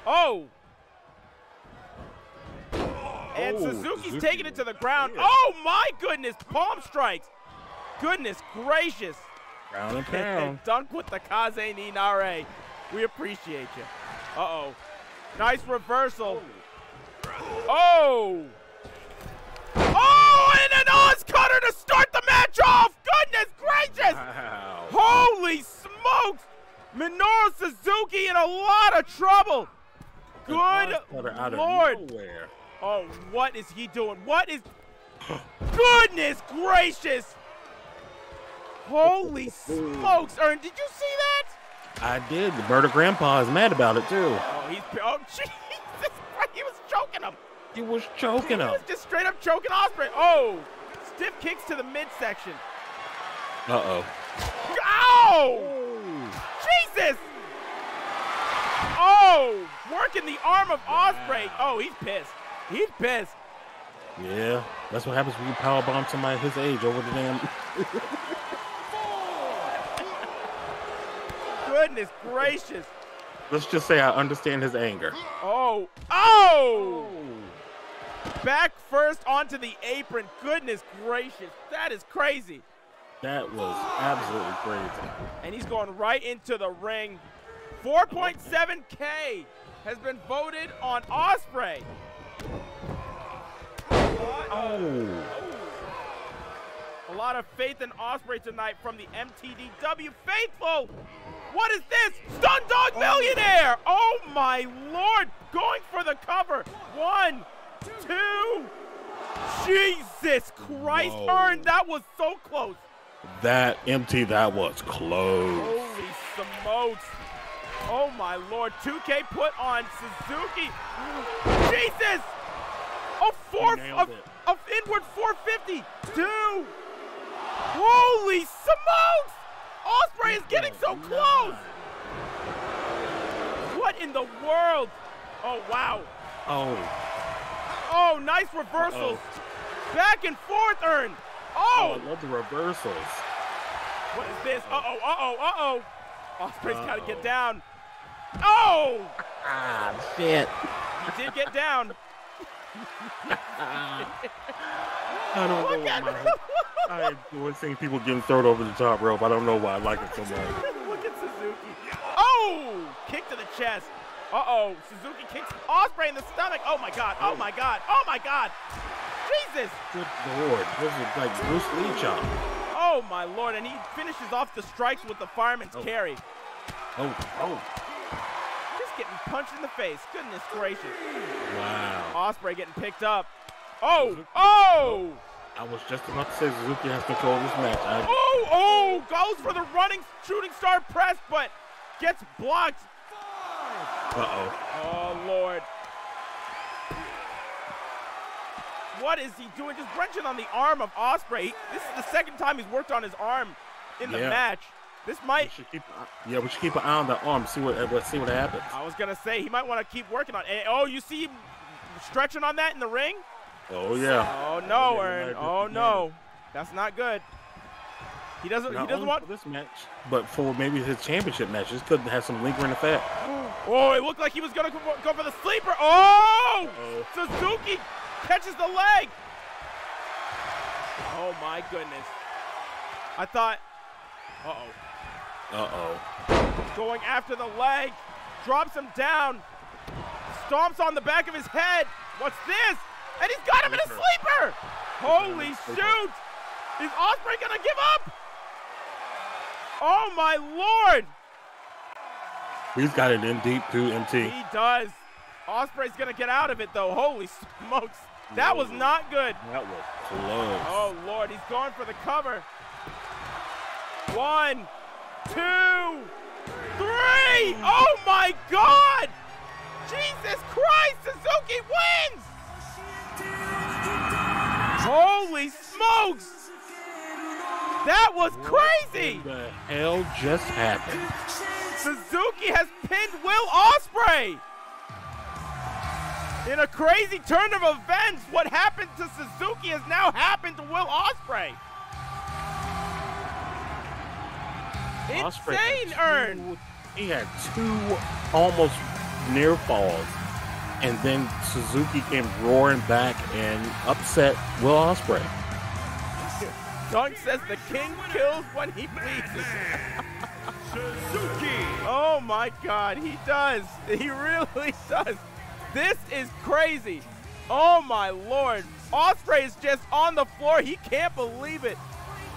Oh! And Oh, Suzuki's Suzuki taking it to the ground. yeah. Oh my goodness, palm strikes. Goodness gracious. Round and And pound. dunk with the Kaze ni Nare. We appreciate you. Uh-oh. Nice reversal. Oh! Oh, and an OsCutter to start the match off! Goodness gracious! Wow. Holy smokes! Minoru Suzuki in a lot of trouble. Good Oz out of lord. Oh, what is he doing? What is. Goodness gracious! Holy smokes, Ern, did you see that? I did. The murder grandpa is mad about it too. Oh, he's. Oh, Jesus Christ, he was choking him. He was choking He him. He was just straight up choking Ospreay. Oh, stiff kicks to the midsection. Uh oh. Jesus! Oh, working the arm of Ospreay. Oh, he's pissed. He's pissed. Yeah, that's what happens when you power bomb somebody his age over the damn. Goodness gracious. Let's just say I understand his anger. Oh, oh! Back first onto the apron. Goodness gracious. That is crazy. That was absolutely crazy. And he's going right into the ring. 4.7K has been voted on Ospreay. Oh. A lot of faith in Ospreay tonight from the MTDW faithful. What is this? Stun Dog oh. Millionaire! Oh my lord! Going for the cover. One, two. Jesus Christ, Whoa. Earn, that was so close. That empty, that was close. Holy smokes. Oh my lord. 2K put on Suzuki. Jesus! A four nailed it. inward 450. Two. Holy smokes! Ospreay is getting so close. What in the world? Oh wow. Oh. Oh, nice reversals. Back and forth, Earn. Oh, Oh, I love the reversals. what is this? Uh oh, uh oh, uh oh. Ospreay's got to get down. Oh! Ah, shit. He did get down. I don't Look know at why. I enjoy seeing people getting thrown over the top rope. I don't know why I like it so much. Look at Suzuki. Oh! Kick to the chest. Uh-oh. Suzuki kicks Ospreay in the stomach. Oh my god. Oh my god. Oh my god. Jesus. Good lord. This is like Bruce Lee chop. Oh my lord. And he finishes off the strikes with the fireman's Oh. carry. Oh, oh. Punched in the face. Goodness gracious. Wow. Ospreay getting picked up. Oh! Oh! I was just about to say Suzuki has control of this match. I, Oh! Oh! Goes for the running shooting star press, but gets blocked. uh-oh. Oh, Lord. What is he doing? Just wrenching on the arm of Ospreay. This is the second time he's worked on his arm in the Yeah. match. This We might. should keep, yeah, we should keep an eye on the arm. See what, see what happens. I was gonna say he might want to keep working on. it. Oh, you see him stretching on that in the ring? Oh yeah. Oh no, Yeah, Ern. Oh no, that's not good. He doesn't. Not he doesn't want. for this match, but for maybe his championship match. This could have some lingering effect. Oh, it looked like he was gonna go go for the sleeper. Oh! Uh-oh. Suzuki catches the leg. Oh my goodness. I thought. Uh oh. Uh oh. Going after the leg. Drops him down. Stomps on the back of his head. What's this? And he's got him in a Sleeper. Holy Sleeper. shoot! Is Ospreay gonna give up? Oh my lord! He's got it in deep too, MT. He does. Ospreay's gonna get out of it though. Holy smokes. That was not good. That was close. Oh lord, he's going for the cover. One, two, three! Oh my god! Jesus Christ, Suzuki wins! Holy smokes! That was crazy! What the hell just happened? Suzuki has pinned Will Ospreay. In a crazy turn of events, what happened to Suzuki has now happened to Will Ospreay. Ospreay Insane, had two- He had two almost near falls, and then Suzuki came roaring back and upset Will Ospreay. Dunk says the king kills when he pleases. Suzuki. Oh my God, he does. He really does. This is crazy. Oh my Lord. Ospreay is just on the floor. He can't believe it.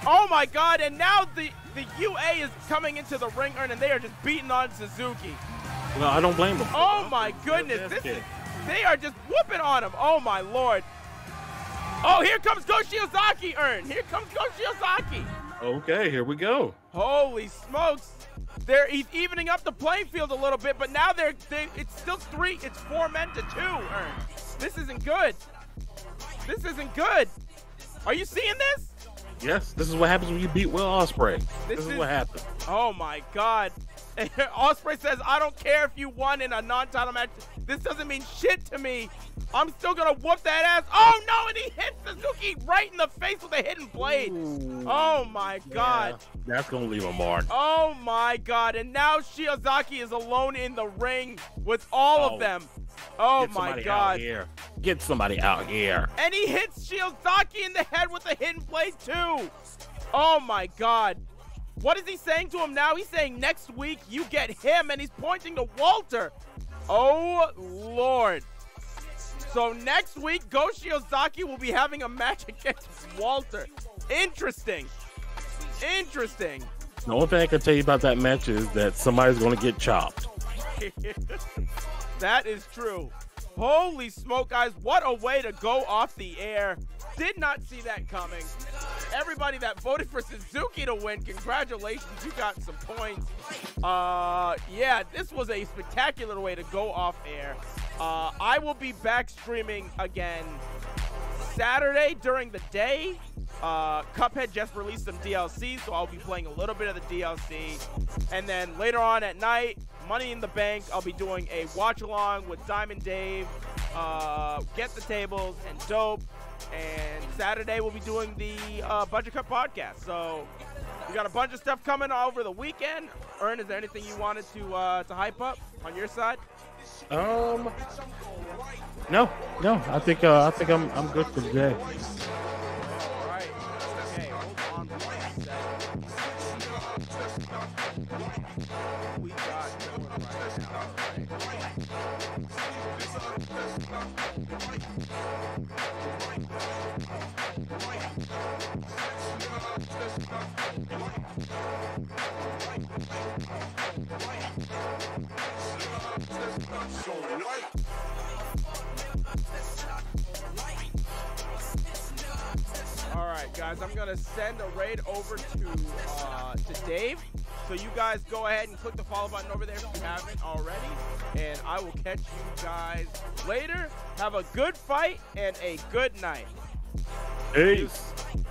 Oh my God. And now the, the UA is coming into the ring Ern, and they are just beating on Suzuki. No, I don't blame them. Oh my goodness. This is, they are just whooping on him. Oh my Lord. Oh, here comes Go Shiozaki, Earn. Here comes Go Shiozaki. Okay, here we go. Holy smokes! They're he's evening up the playing field a little bit, but now they're they, it's still three. It's four men to two. Ern. This isn't good. This isn't good. Are you seeing this? Yes, this is what happens when you beat Will Ospreay. This, This is, is- what happens. Oh my God! Ospreay says, "I don't care if you won in a non-title match. This doesn't mean shit to me. I'm still gonna whoop that ass." Oh no! And he hits Suzuki right in the face with a hidden blade. Oh my God! Yeah, that's gonna leave a mark. Oh my god, and now Shiozaki is alone in the ring with all Oh. of them. Oh Get my god. here. Get somebody out here. And he hits Shiozaki in the head with a hidden blade too. Oh my god. What is he saying to him now? He's saying next week you get him, and he's pointing to Walter. Oh lord. So next week, Go Shiozaki will be having a match against Walter. Interesting. Interesting. The only thing I can tell you about that match is that somebody's gonna get chopped. that is true. Holy smoke, guys. What a way to go off the air. Did not see that coming. Everybody that voted for Suzuki to win, congratulations. You got some points. Uh, yeah, this was a spectacular way to go off air. Uh, I will be back streaming again Saturday during the day. Uh, Cuphead just released some DLC, so I'll be playing a little bit of the DLC. And then later on at night, Money in the Bank, I'll be doing a watch along with Diamond Dave, uh, Get the Tables, and Dope. And Saturday, we'll be doing the uh, Budget Cut podcast. So we got a bunch of stuff coming over the weekend. Ern, is there anything you wanted to uh, to hype up on your side? Um, no, no. I think uh, I think I'm I'm good for today. Right. Okay, We got going right now. All right, guys, I'm going to send a raid over to, uh, to Dave. So you guys go ahead and click the follow button over there if you haven't already. And I will catch you guys later. Have a good fight and a good night. Peace. Peace.